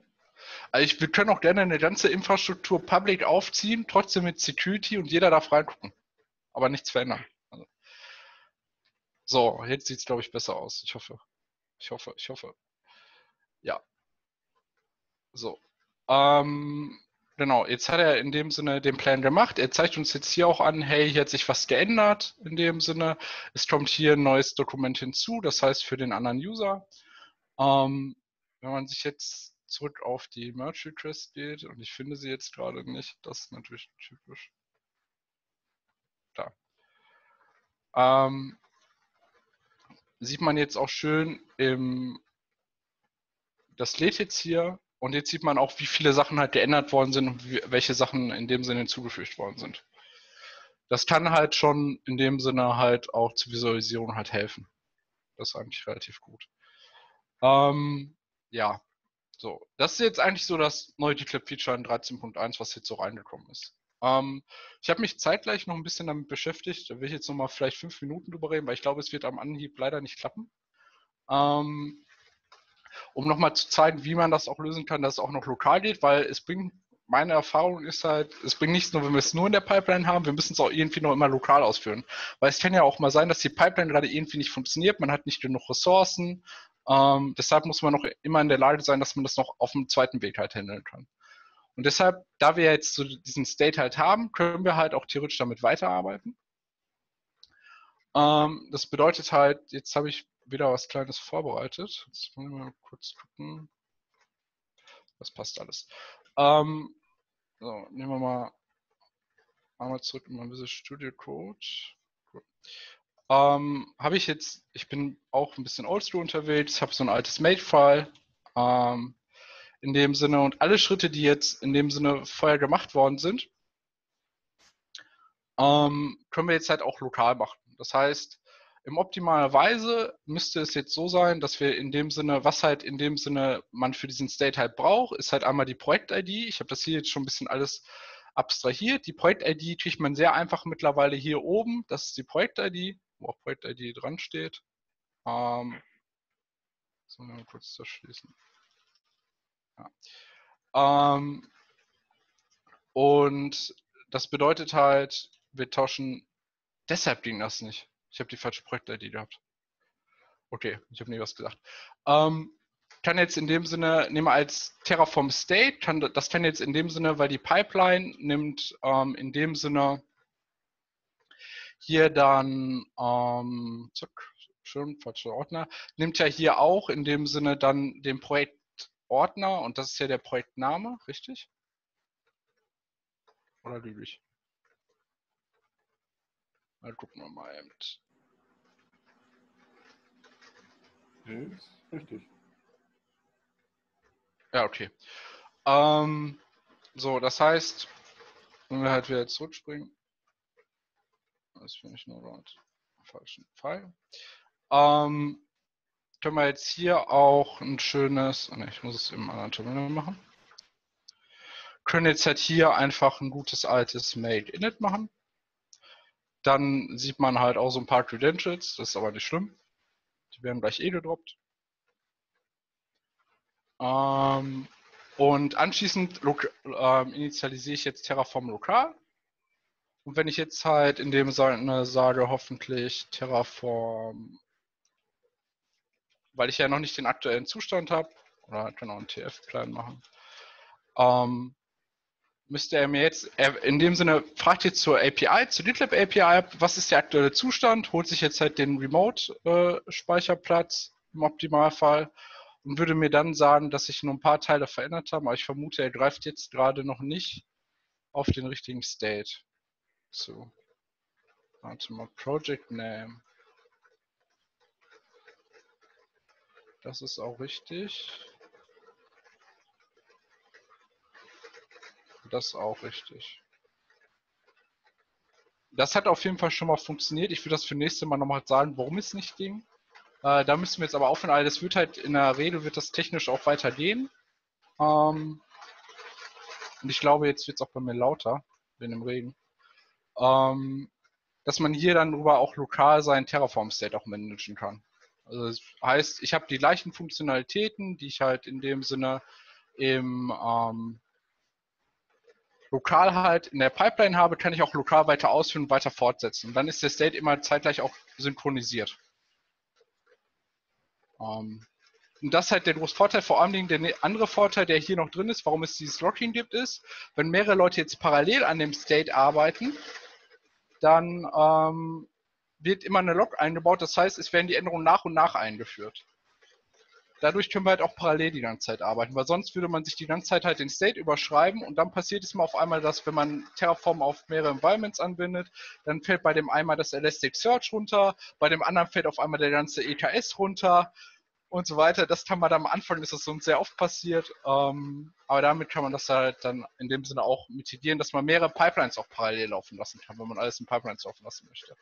Also ich, wir können auch gerne eine ganze Infrastruktur public aufziehen, trotzdem mit Security und jeder darf reingucken. Aber nichts verändern. So, jetzt sieht es, glaube ich, besser aus. Ich hoffe. Ich hoffe, ich hoffe. Ja. So. Ähm, Genau, jetzt hat er in dem Sinne den Plan gemacht. Er zeigt uns jetzt hier auch an, hey, hier hat sich was geändert in dem Sinne. Es kommt hier ein neues Dokument hinzu, das heißt für den anderen User. Ähm, wenn man sich jetzt zurück auf die Merge Request geht und ich finde sie jetzt gerade nicht, das ist natürlich typisch. Da. Ähm, sieht man jetzt auch schön im, das lädt jetzt hier und jetzt sieht man auch, wie viele Sachen halt geändert worden sind und wie, welche Sachen in dem Sinne hinzugefügt worden sind. Das kann halt schon in dem Sinne halt auch zur Visualisierung halt helfen. Das ist eigentlich relativ gut. Ähm, ja, so. Das ist jetzt eigentlich so das neue Declip-Feature in 13.1, was jetzt so reingekommen ist. Ähm, ich habe mich zeitgleich noch ein bisschen damit beschäftigt. Da will ich jetzt noch mal vielleicht fünf Minuten drüber reden, weil ich glaube, es wird am Anhieb leider nicht klappen. Ähm, um nochmal zu zeigen, wie man das auch lösen kann, dass es auch noch lokal geht, weil es bringt, meine Erfahrung ist halt, es bringt nichts nur, wenn wir es nur in der Pipeline haben, wir müssen es auch irgendwie noch immer lokal ausführen. Weil es kann ja auch mal sein, dass die Pipeline gerade irgendwie nicht funktioniert, man hat nicht genug Ressourcen, ähm, deshalb muss man noch immer in der Lage sein, dass man das noch auf dem zweiten Weg halt handeln kann. Und deshalb, da wir jetzt so diesen State halt haben, können wir halt auch theoretisch damit weiterarbeiten. Ähm, das bedeutet halt, jetzt habe ich wieder was Kleines vorbereitet. Jetzt wollen wir mal kurz gucken. Das passt alles. Ähm, so, nehmen wir mal einmal zurück in mein Visual Studio Code. Cool. Ähm, habe ich jetzt, ich bin auch ein bisschen oldschool unterwegs, habe so ein altes Made-File ähm, in dem Sinne und alle Schritte, die jetzt in dem Sinne vorher gemacht worden sind, ähm, können wir jetzt halt auch lokal machen. Das heißt, im optimalen Weise müsste es jetzt so sein, dass wir in dem Sinne, was halt in dem Sinne man für diesen State halt braucht, ist halt einmal die Projekt-ID. Ich habe das hier jetzt schon ein bisschen alles abstrahiert. Die Projekt-ID kriegt man sehr einfach mittlerweile hier oben. Das ist die Projekt-ID, wo auch Projekt-ID dran steht. Ähm, wir mal kurz das schließen. Ja. Ähm, und das bedeutet halt, wir tauschen, deshalb ging das nicht. Ich habe die falsche Projekt-ID gehabt. Okay, ich habe nie was gesagt. Ähm, kann jetzt in dem Sinne, nehmen wir als Terraform State, kann, das kann jetzt in dem Sinne, weil die Pipeline nimmt ähm, in dem Sinne hier dann, ähm, zack, schön, falscher Ordner, nimmt ja hier auch in dem Sinne dann den Projektordner und das ist ja der Projektname, richtig? Oder lüge ich? Mal gucken wir mal eben. Nee, ist richtig. Ja, okay. Ähm, so, das heißt, wenn wir halt wieder zurückspringen, das finde ich nur dort falschen Pfeil. Ähm, können wir jetzt hier auch ein schönes, ne, ich muss es im anderen Terminal machen. Können jetzt halt hier einfach ein gutes altes Made Init machen. Dann sieht man halt auch so ein paar Credentials, das ist aber nicht schlimm. Die werden gleich eh gedroppt. Ähm, und anschließend ähm, initialisiere ich jetzt Terraform lokal. Und wenn ich jetzt halt in dem Sinne sage, hoffentlich Terraform, weil ich ja noch nicht den aktuellen Zustand habe, oder kann auch einen TF-Plan machen, ähm, müsste er mir jetzt, er, in dem Sinne, fragt jetzt zur API, zur GitLab API, was ist der aktuelle Zustand, holt sich jetzt halt den Remote-Speicherplatz äh, im Optimalfall und würde mir dann sagen, dass sich nur ein paar Teile verändert haben, aber ich vermute, er greift jetzt gerade noch nicht auf den richtigen State. So. Warte mal, Project Name. Das ist auch richtig. Das ist auch richtig. das hat auf jeden Fall schon mal funktioniert. Ich würde das für nächste Mal nochmal sagen, warum es nicht ging. Äh, da müssen wir jetzt aber aufhören, weil das wird halt in der Regel wird das technisch auch weitergehen. Ähm, und ich glaube, jetzt wird es auch bei mir lauter, wenn im Regen. Ähm, dass man hier dann über auch lokal seinen Terraform-State auch managen kann. Also das heißt, ich habe die gleichen Funktionalitäten, die ich halt in dem Sinne im ähm, lokal halt in der Pipeline habe, kann ich auch lokal weiter ausführen und weiter fortsetzen. Und dann ist der State immer zeitgleich auch synchronisiert. Ähm, und das ist halt der große Vorteil. Vor allem der ne-, andere Vorteil, der hier noch drin ist, warum es dieses Locking gibt, ist, wenn mehrere Leute jetzt parallel an dem State arbeiten, dann ähm, wird immer eine Log eingebaut. Das heißt, es werden die Änderungen nach und nach eingeführt. Dadurch können wir halt auch parallel die ganze Zeit arbeiten, weil sonst würde man sich die ganze Zeit halt den State überschreiben und dann passiert es mal auf einmal, dass wenn man Terraform auf mehrere Environments anbindet, dann fällt bei dem einmal das Elasticsearch runter, bei dem anderen fällt auf einmal der ganze EKS runter und so weiter. Das kann man am Anfang, ist das uns sehr oft passiert, ähm, aber damit kann man das halt dann in dem Sinne auch mitigieren, dass man mehrere Pipelines auch parallel laufen lassen kann, wenn man alles in Pipelines laufen lassen möchte.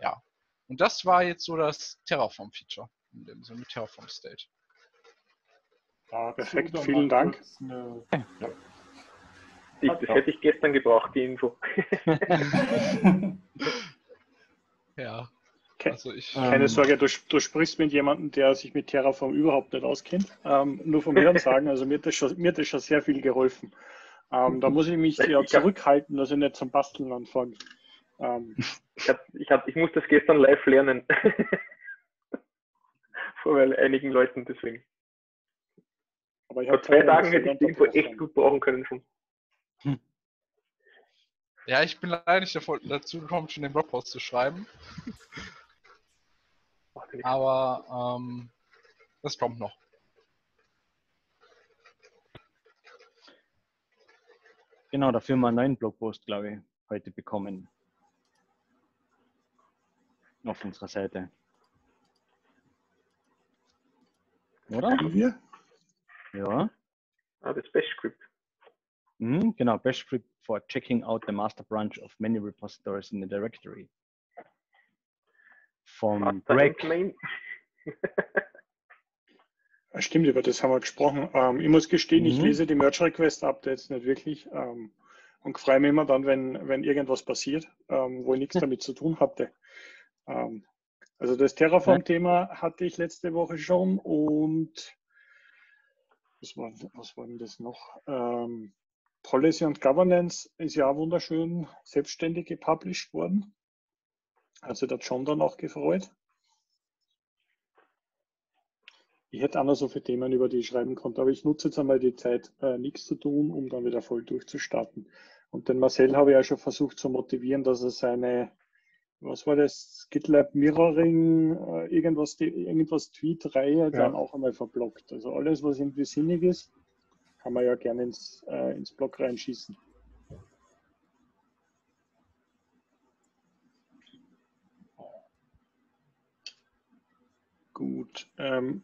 Ja. Und das war jetzt so das Terraform-Feature in dem Sinne mit Terraform State. Ja, perfekt, vielen Dank. Eine, ja. ich, das hätte ich gestern gebraucht, die Info. ja. Also ich, Keine ähm, Sorge, du, du, sprichst mit jemandem, der sich mit Terraform überhaupt nicht auskennt. Ähm, nur von mir sagen, also mir hat das schon, mir hat das schon sehr viel geholfen. Ähm, da muss ich mich ja zurückhalten, dass ich nicht zum Basteln anfange. Ich, hab, ich, hab, ich muss das gestern live lernen. Vor einigen Leuten deswegen. Aber Vor zwei Tagen hätte ich die Info echt gut brauchen können schon. Hm. Ja, ich bin leider nicht dazu gekommen, schon den Blogpost zu schreiben. Aber ähm, das kommt noch. Genau, dafür mal einen neuen Blogpost, glaube ich, heute bekommen. Auf unserer Seite. Oder? Wir? Ja. Ah, das Bash Script. Mhm, genau, Bash Script for checking out the master branch of many repositories in the directory. Vom Greg. Stimmt, über das haben wir gesprochen. Ähm, ich muss gestehen, mhm. ich lese die Merge Request Updates nicht wirklich ähm, und freue mich immer dann, wenn, wenn irgendwas passiert, ähm, wo ich nichts damit zu tun hatte. Ähm, also das Terraform-Thema hatte ich letzte Woche schon und was war, was war denn das noch? Ähm, Policy und Governance ist ja wunderschön selbstständig gepublished worden. Also der John dann auch gefreut. Ich hätte auch noch so viele Themen, über die ich schreiben konnte, aber ich nutze jetzt einmal die Zeit, äh, nichts zu tun, um dann wieder voll durchzustarten. Und den Marcel habe ich ja schon versucht zu motivieren, dass er seine was war das, GitLab Mirroring, äh, irgendwas, die, irgendwas Tweet-Reihe ja. dann auch einmal verblockt. Also alles, was irgendwie sinnig ist, kann man ja gerne ins, äh, ins Blog reinschießen. Gut. Ähm,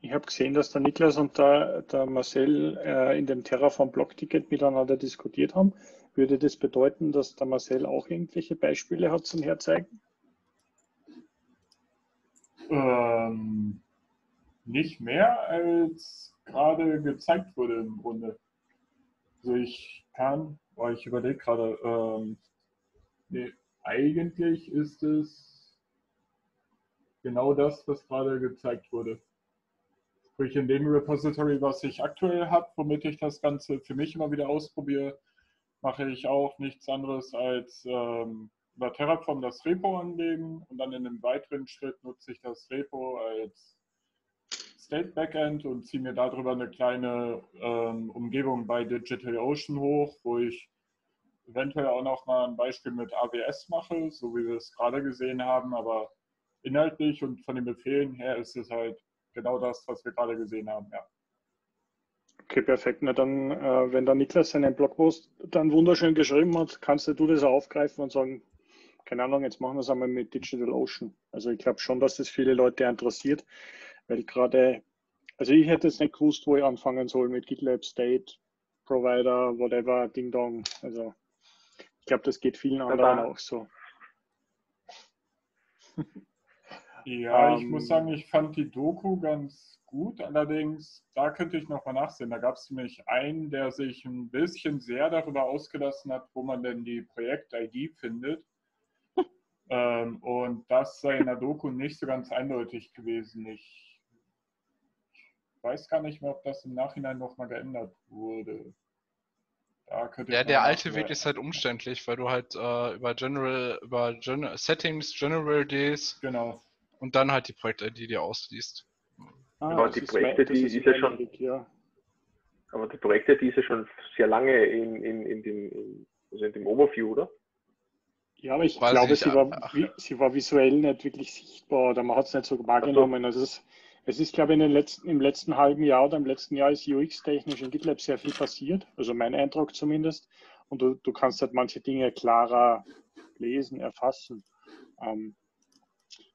ich habe gesehen, dass der Niklas und der, der Marcel äh, in dem Terraform-Blog-Ticket miteinander diskutiert haben. Würde das bedeuten, dass der Marcel auch irgendwelche Beispiele hat zum Herzeigen? Ähm, nicht mehr, als gerade gezeigt wurde im Grunde. Also ich kann, weil ich überlege gerade, ähm, nee, eigentlich ist es genau das, was gerade gezeigt wurde. Sprich, in dem Repository, was ich aktuell habe, womit ich das Ganze für mich immer wieder ausprobiere, mache ich auch nichts anderes als ähm, über Terraform das Repo anlegen und dann in einem weiteren Schritt nutze ich das Repo als State Backend und ziehe mir darüber eine kleine ähm, Umgebung bei DigitalOcean hoch, wo ich eventuell auch noch mal ein Beispiel mit AWS mache, so wie wir es gerade gesehen haben, aber inhaltlich und von den Befehlen her ist es halt genau das, was wir gerade gesehen haben, ja. Okay, perfekt. Na dann, äh, wenn der Niklas seinen Blogpost dann wunderschön geschrieben hat, kannst du das aufgreifen und sagen, keine Ahnung, jetzt machen wir es einmal mit DigitalOcean. Also ich glaube schon, dass das viele Leute interessiert, weil gerade, also ich hätte jetzt nicht gewusst, wo ich anfangen soll mit GitLab, State, Provider, whatever, Ding Dong. Also Ich glaube, das geht vielen anderen auch so. Ja, ich muss ähm. sagen, ich fand die Doku ganz gut. Allerdings, da könnte ich noch mal nachsehen. Da gab es nämlich einen, der sich ein bisschen sehr darüber ausgelassen hat, wo man denn die Projekt-ID findet. ähm, und das sei in der Doku nicht so ganz eindeutig gewesen. Ich weiß gar nicht mehr, ob das im Nachhinein noch mal geändert wurde. ja, der alte Weg ist halt umständlich, weil du halt äh, über General, über Gen Settings, General Days genau. Und dann halt die Projekt-ID dir ausliest. Ah, aber die Projekte, die ist, ist ja schon. Weg, ja. Aber die Projekte, die ist ja schon sehr lange in, in, in, dem, in, also in dem Overview, oder? Ja, aber ich Weiß glaube, ich, sie, war, wie, sie war visuell nicht wirklich sichtbar oder man hat es nicht so wahrgenommen. Also es, es ist, glaube ich, in den letzten, im letzten halben Jahr oder im letzten Jahr ist UX-technisch in GitLab sehr viel passiert, also mein Eindruck zumindest. Und du, du kannst halt manche Dinge klarer lesen, erfassen. Ähm,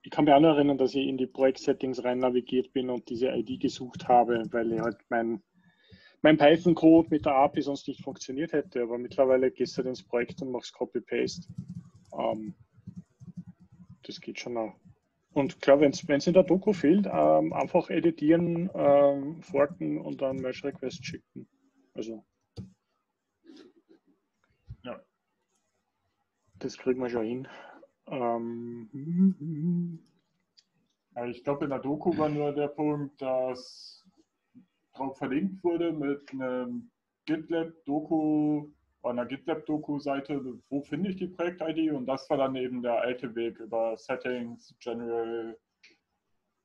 ich kann mich auch noch erinnern, dass ich in die Projekt-Settings rein navigiert bin und diese ID gesucht habe, weil ich halt mein, mein Python-Code mit der API sonst nicht funktioniert hätte. Aber mittlerweile gehst du halt ins Projekt und machst Copy-Paste. Ähm, das geht schon auch. Und klar, wenn es in der Doku fehlt, ähm, einfach editieren, ähm, forken und dann Merge-Request schicken. Also. Ja. Das kriegen wir schon hin. Ähm, ich glaube, in der Doku war nur der Punkt, dass drauf verlinkt wurde mit einem GitLab-Doku, einer GitLab-Doku-Seite, wo finde ich die Projekt-ID und das war dann eben der alte Weg über Settings, General,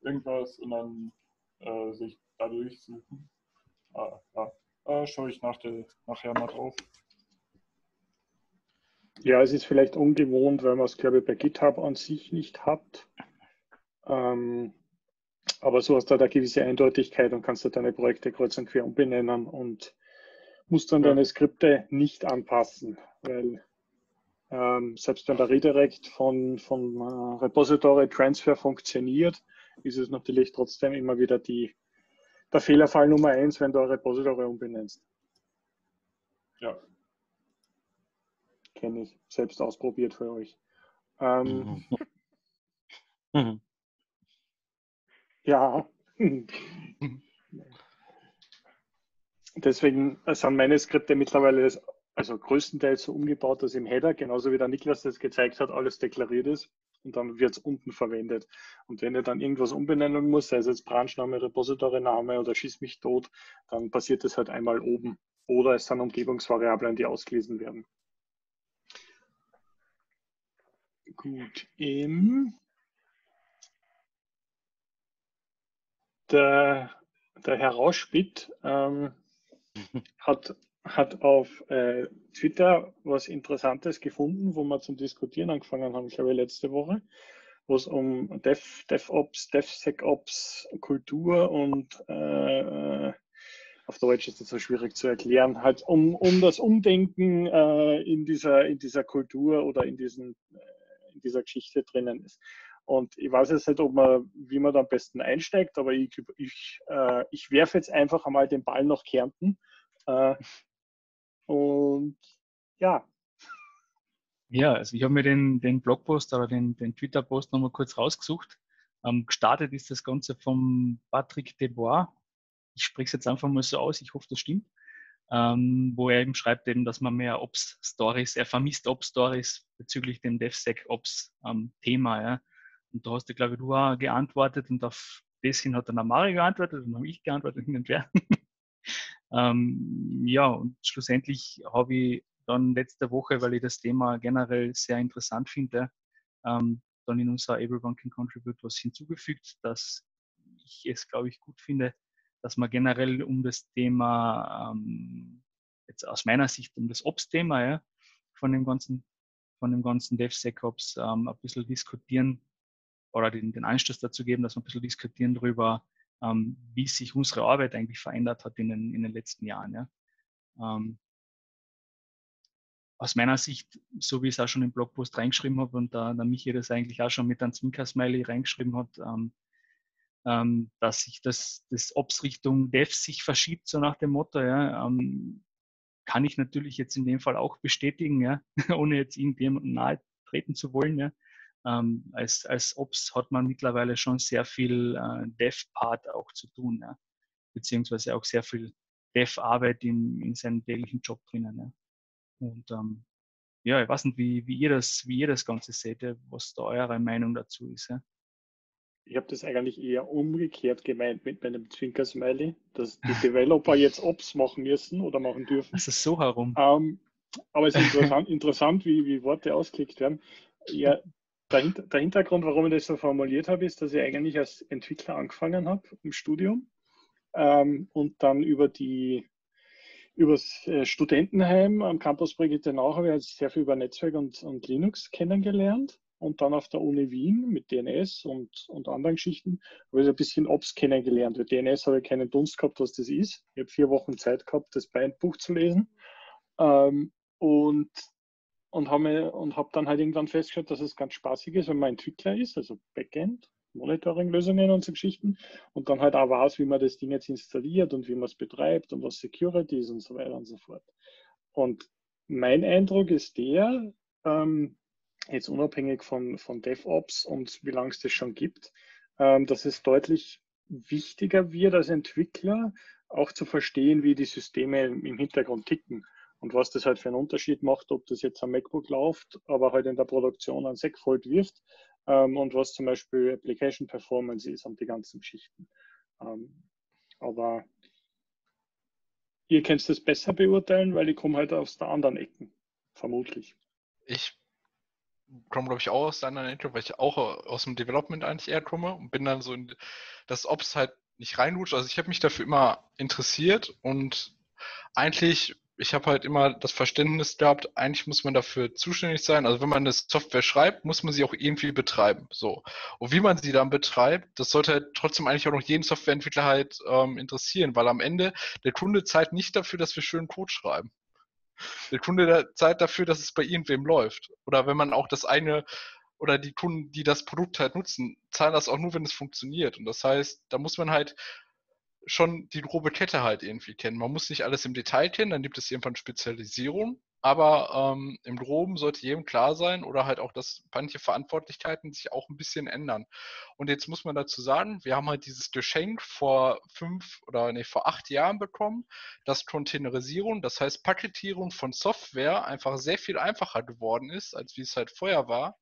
irgendwas und dann äh, sich da durchsuchen. Ah, ja, äh, schaue ich nach der, nachher mal drauf. Ja, es ist vielleicht ungewohnt, weil man es, glaube ich, bei GitHub an sich nicht hat. Ähm, aber so hast du da eine gewisse Eindeutigkeit und kannst du deine Projekte kreuz und quer umbenennen und musst dann deine Skripte nicht anpassen, weil ähm, selbst wenn der Redirect von, von äh, Repository Transfer funktioniert, ist es natürlich trotzdem immer wieder die, der Fehlerfall Nummer eins, wenn du ein Repository umbenennst. Ja, kenne ich, selbst ausprobiert für euch. Ähm, mhm. ja. Deswegen sind meine Skripte mittlerweile also größtenteils so umgebaut, dass im Header, genauso wie der Niklas das gezeigt hat, alles deklariert ist und dann wird es unten verwendet. Und wenn ihr dann irgendwas umbenennen muss, sei es jetzt Branchname, Repository-Name oder Schieß mich tot, dann passiert das halt einmal oben. Oder es sind Umgebungsvariablen, die ausgelesen werden. Gut, im. Der, der Herr Rauschbitt ähm, hat, hat auf äh, Twitter was Interessantes gefunden, wo wir zum Diskutieren angefangen haben, ich glaube letzte Woche, wo es um Dev, DevOps, DevSecOps, Kultur und äh, auf Deutsch ist das so schwierig zu erklären, halt um, um das Umdenken äh, in, dieser, in dieser Kultur oder in diesen in dieser Geschichte drinnen ist. Und ich weiß jetzt nicht, ob man, wie man da am besten einsteigt, aber ich, ich, äh, ich werfe jetzt einfach einmal den Ball nach Kärnten. Äh, und ja. Ja, also ich habe mir den, den Blogpost oder den, den Twitter-Post nochmal kurz rausgesucht. Ähm, gestartet ist das Ganze vom Patrick Debois. Ich spreche es jetzt einfach mal so aus, ich hoffe, das stimmt ähm, wo er eben schreibt, eben, dass man mehr Ops-Stories, er vermisst Ops-Stories bezüglich dem DevSec-Ops-Thema. Ähm, ja. Und da hast du, glaube ich, du auch geantwortet und auf das hin hat dann Amari geantwortet und habe ich geantwortet hin und her. ähm, ja, und schlussendlich habe ich dann letzte Woche, weil ich das Thema generell sehr interessant finde, ähm, dann in unser Able Banking Contribute was hinzugefügt, dass ich es, glaube ich, gut finde, dass man generell um das Thema, ähm, jetzt aus meiner Sicht um das Ops-Thema ja, von dem ganzen, von dem ganzen DevSecOps ähm, ein bisschen diskutieren oder den, den Anstoß dazu geben, dass wir ein bisschen diskutieren darüber, ähm, wie sich unsere Arbeit eigentlich verändert hat in den, in den letzten Jahren. Ja. Ähm, aus meiner Sicht, so wie ich es auch schon im Blogpost reingeschrieben habe und da, der Michi das eigentlich auch schon mit einem Zwinker-Smiley reingeschrieben hat, ähm, ähm, dass sich das, das Ops Richtung Dev sich verschiebt, so nach dem Motto, ja, ähm, kann ich natürlich jetzt in dem Fall auch bestätigen, ja, ohne jetzt irgendjemandem nahe treten zu wollen. Ja. Ähm, als, als Ops hat man mittlerweile schon sehr viel äh, Dev-Part auch zu tun, ja. beziehungsweise auch sehr viel Dev-Arbeit in, in seinem täglichen Job drinnen. Ja. Und ähm, ja, ich weiß nicht, wie, wie, ihr das, wie ihr das Ganze seht, was da eure Meinung dazu ist. Ja. Ich habe das eigentlich eher umgekehrt gemeint mit meinem Zwinker-Smiley, dass die Developer jetzt Ops machen müssen oder machen dürfen. Das ist so herum. Ähm, aber es ist interessant, interessant wie, wie Worte ausgelegt werden. Ja, der, der, Hintergrund, warum ich das so formuliert habe, ist, dass ich eigentlich als Entwickler angefangen habe im Studium ähm, und dann über die übers äh, Studentenheim am Campus Brigitte Nau habe ich also sehr viel über Netzwerk und, und Linux kennengelernt und dann auf der Uni Wien mit DNS und, und anderen Geschichten habe ich ein bisschen Ops kennengelernt. Mit DNS habe ich keinen Dunst gehabt, was das ist. Ich habe vier Wochen Zeit gehabt, das Bindbuch zu lesen. Ähm, und und habe hab dann halt irgendwann festgestellt, dass es ganz spaßig ist, wenn man Entwickler ist, also Backend, Monitoring-Lösungen und so Geschichten und dann halt auch weiß, wie man das Ding jetzt installiert und wie man es betreibt und was Security ist und so weiter und so fort. Und mein Eindruck ist der, ähm, jetzt unabhängig von, von DevOps und wie lange es das schon gibt, ähm, dass es deutlich wichtiger wird als Entwickler, auch zu verstehen, wie die Systeme im Hintergrund ticken und was das halt für einen Unterschied macht, ob das jetzt am MacBook läuft, aber halt in der Produktion ein Segfold wirft ähm, und was zum Beispiel Application Performance ist und die ganzen Geschichten. Ähm, aber ihr könnt das besser beurteilen, weil ich komme halt aus der anderen Ecken, vermutlich. Ich komme, glaube ich, auch aus der anderen Ecke, weil ich auch aus dem Development eigentlich eher komme und bin dann so in das Ops halt nicht reinrutscht. Also ich habe mich dafür immer interessiert und eigentlich ich habe halt immer das Verständnis gehabt, eigentlich muss man dafür zuständig sein. Also wenn man eine Software schreibt, muss man sie auch irgendwie betreiben. So. Und wie man sie dann betreibt, das sollte halt trotzdem eigentlich auch noch jeden Softwareentwickler halt ähm, interessieren, weil am Ende der Kunde zahlt nicht dafür, dass wir schönen Code schreiben. Der Kunde zahlt dafür, dass es bei irgendwem läuft. Oder wenn man auch das eine oder die Kunden, die das Produkt halt nutzen, zahlen das auch nur, wenn es funktioniert. Und das heißt, da muss man halt schon die grobe Kette halt irgendwie kennen. Man muss nicht alles im Detail kennen, dann gibt es irgendwann Spezialisierung, aber ähm, im Groben sollte jedem klar sein oder halt auch, dass manche Verantwortlichkeiten sich auch ein bisschen ändern. Und jetzt muss man dazu sagen, wir haben halt dieses Geschenk vor fünf oder nee, vor acht Jahren bekommen, dass Containerisierung, das heißt Paketierung von Software einfach sehr viel einfacher geworden ist, als wie es halt vorher war.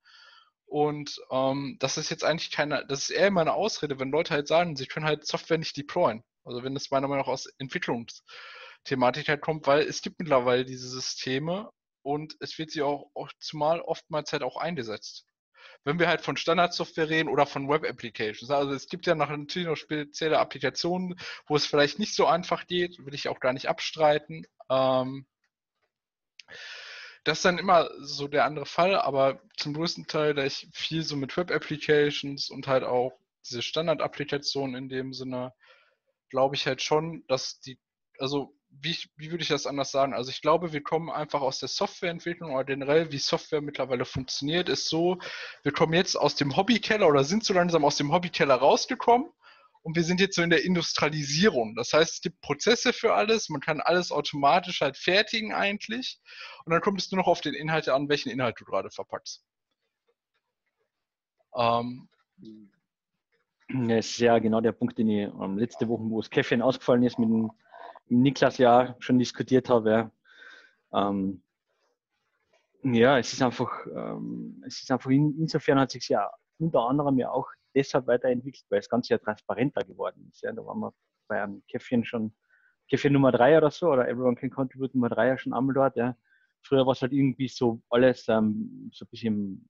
Und ähm, das ist jetzt eigentlich keine, das ist eher immer eine Ausrede, wenn Leute halt sagen, sie können halt Software nicht deployen. Also wenn es meiner Meinung nach aus Entwicklungsthematik halt kommt, weil es gibt mittlerweile diese Systeme und es wird sie auch, auch zumal oftmals halt auch eingesetzt. Wenn wir halt von Standardsoftware reden oder von Web-Applications. Also es gibt ja natürlich noch spezielle Applikationen, wo es vielleicht nicht so einfach geht, will ich auch gar nicht abstreiten. Ähm, das ist dann immer so der andere Fall, aber zum größten Teil, da ich viel so mit Web-Applications und halt auch diese Standard-Applikationen in dem Sinne glaube ich halt schon, dass die, also wie, wie würde ich das anders sagen? Also ich glaube, wir kommen einfach aus der Softwareentwicklung oder generell, wie Software mittlerweile funktioniert, ist so, wir kommen jetzt aus dem Hobbykeller oder sind so langsam aus dem Hobbykeller rausgekommen und wir sind jetzt so in der Industrialisierung. Das heißt, es gibt Prozesse für alles, man kann alles automatisch halt fertigen eigentlich und dann kommt es nur noch auf den Inhalt an, welchen Inhalt du gerade verpackst. Ähm, ja, ist ja genau der Punkt, den ich ähm, letzte Woche, wo das Käffchen ausgefallen ist, mit dem, Niklas ja schon diskutiert habe. Ja. Ähm, ja, es ist einfach, ähm, es ist einfach in, insofern hat sich ja unter anderem ja auch deshalb weiterentwickelt, weil das Ganze ja transparenter geworden ist. Ja. Da waren wir bei einem Käffchen schon, Käffchen Nummer drei oder so, oder Everyone Can Contribute Nummer drei ja schon einmal dort. Ja. Früher war es halt irgendwie so alles ähm, so ein bisschen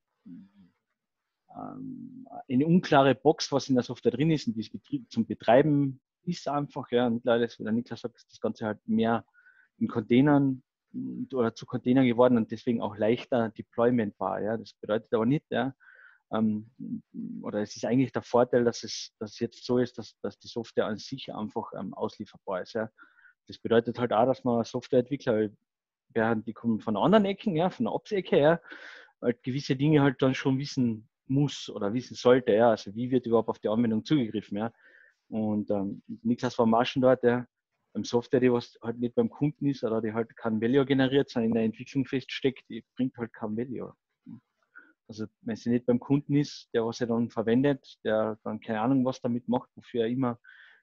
ähm, eine unklare Box, was in der Software drin ist und die zum Betreiben ist einfach. Ja, und leider ist, wie der Niklas sagt, ist das Ganze halt mehr in Containern oder zu Containern geworden und deswegen auch leichter Deployment war. Ja. Das bedeutet aber nicht, ja, ähm, oder es ist eigentlich der Vorteil, dass es, dass es jetzt so ist, dass, dass die Software an sich einfach ähm, auslieferbar ist. Ja. Das bedeutet halt auch, dass man Softwareentwickler, während die kommen von anderen Ecken, ja, von der Ops-Ecke her, halt gewisse Dinge halt dann schon wissen muss oder wissen sollte, ja, also wie wird überhaupt auf die Anwendung zugegriffen, ja. Und ähm, Niklas war Marschen dort, der ähm, Software, die was halt nicht beim Kunden ist oder die halt kein Value generiert, sondern in der Entwicklung feststeckt, die bringt halt kein Value. Also wenn sie nicht beim Kunden ist, der was er dann verwendet, der dann keine Ahnung was damit macht, wofür er immer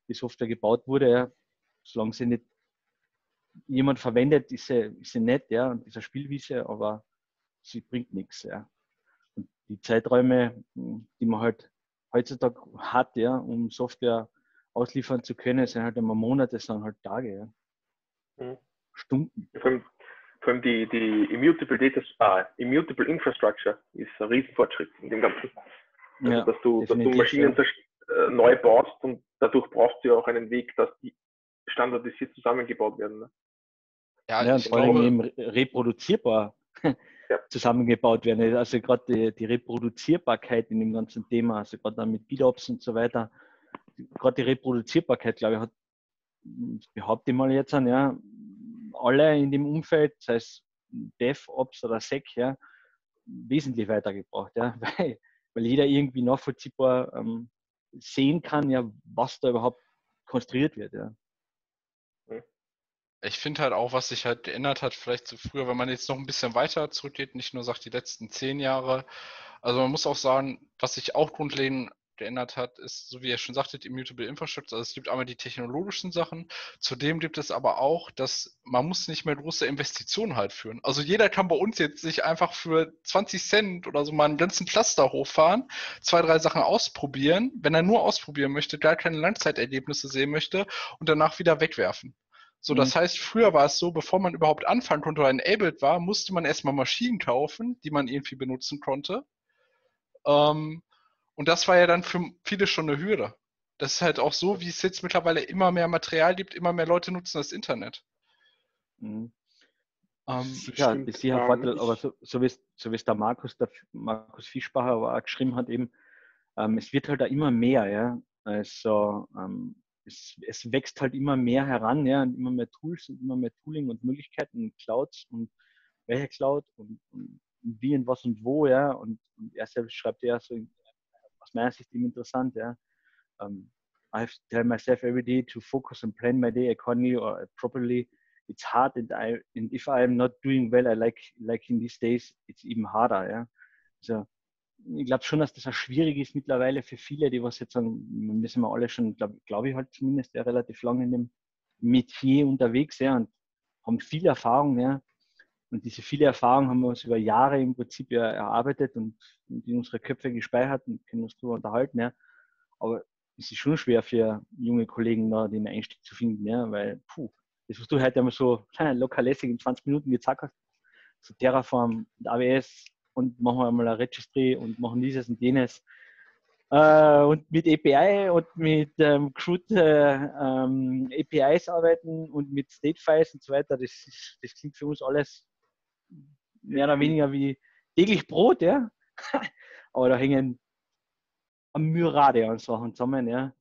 die Software gebaut wurde, ja, solange sie nicht jemand verwendet, ist sie, ist sie nett, ja, und dieser Spielwiese, aber sie bringt nichts, ja. Und die Zeiträume, die man halt heutzutage hat, ja, um Software ausliefern zu können, sind halt immer Monate, sind halt Tage, ja. Mhm. Stunden. Vor allem, vor allem, die, die Immutable Data, ah, Immutable Infrastructure ist ein Riesenfortschritt in dem Ganzen. Also, ja, dass du, dass du Maschinen ja. Äh, neu baust und dadurch brauchst du ja auch einen Weg, dass die standardisiert zusammengebaut werden. Ne? Ja, ja und vor allem eben reproduzierbar ja. zusammengebaut werden. Also gerade die, die, Reproduzierbarkeit in dem ganzen Thema, also gerade dann mit BitOps und so weiter, gerade die Reproduzierbarkeit, glaube ich, hat, behaupte ich mal jetzt an, ja, alle in dem Umfeld, sei es DevOps oder Sec, ja, wesentlich weitergebracht, ja, weil, weil jeder irgendwie nachvollziehbar ähm, sehen kann, ja, was da überhaupt konstruiert wird, ja. Ich finde halt auch, was sich halt geändert hat, vielleicht zu früher, wenn man jetzt noch ein bisschen weiter zurückgeht, nicht nur sagt die letzten zehn Jahre. Also man muss auch sagen, was sich auch grundlegend geändert hat, ist, so wie ihr schon sagtet, Immutable Infrastructure. Also es gibt einmal die technologischen Sachen. Zudem gibt es aber auch, dass man muss nicht mehr große Investitionen halt führen. Also jeder kann bei uns jetzt sich einfach für 20 Cent oder so mal einen ganzen Cluster hochfahren, zwei, drei Sachen ausprobieren, wenn er nur ausprobieren möchte, gar keine Langzeitergebnisse sehen möchte und danach wieder wegwerfen. So, das mhm. heißt, früher war es so, bevor man überhaupt anfangen konnte oder enabled war, musste man erstmal Maschinen kaufen, die man irgendwie benutzen konnte. Ähm, und das war ja dann für viele schon eine Hürde. Das ist halt auch so, wie es jetzt mittlerweile immer mehr Material gibt, immer mehr Leute nutzen das Internet. Mhm. Ähm, sicher, stimmt, sicher ähm, Vorteil, aber so, so wie es so der Markus, der Markus Fischbacher auch geschrieben hat, eben, ähm, es wird halt auch immer mehr, ja. Also ähm, es, es, wächst halt immer mehr heran, ja, und immer mehr Tools und immer mehr Tooling und Möglichkeiten und Clouds und welche Cloud und, und, wie und was und wo, ja. Und, und er selbst schreibt ja so aus meiner Sicht eben interessant, ja. Um, I have to tell myself every day to focus and plan my day accordingly or properly. It's hard and I and if I'm not doing well, I like like in these days, it's even harder, ja. Also ich glaube schon, dass das auch schwierig ist mittlerweile für viele, die was jetzt sagen, wir sind wir alle schon, glaube glaub ich halt zumindest, ja, relativ lange in dem Metier unterwegs ja, und haben viel Erfahrung. Ja. Und diese viele Erfahrung haben wir uns über Jahre im Prinzip ja erarbeitet und, in unsere Köpfe gespeichert und können uns darüber unterhalten. Ja. Aber es ist schon schwer für junge Kollegen da den Einstieg zu finden, ja, weil, puh, das, was du heute einmal so locker lässig in 20 Minuten gezeigt hast, so Terraform und AWS, und machen wir mal ein Registry und machen dieses und jenes. Äh, und mit API und mit ähm, Crude äh, ähm, APIs arbeiten und mit State-Files und so weiter, das, ist, das klingt für uns alles mehr oder weniger wie täglich Brot, ja. Aber da hängen eine Myrade an Sachen zusammen, ja,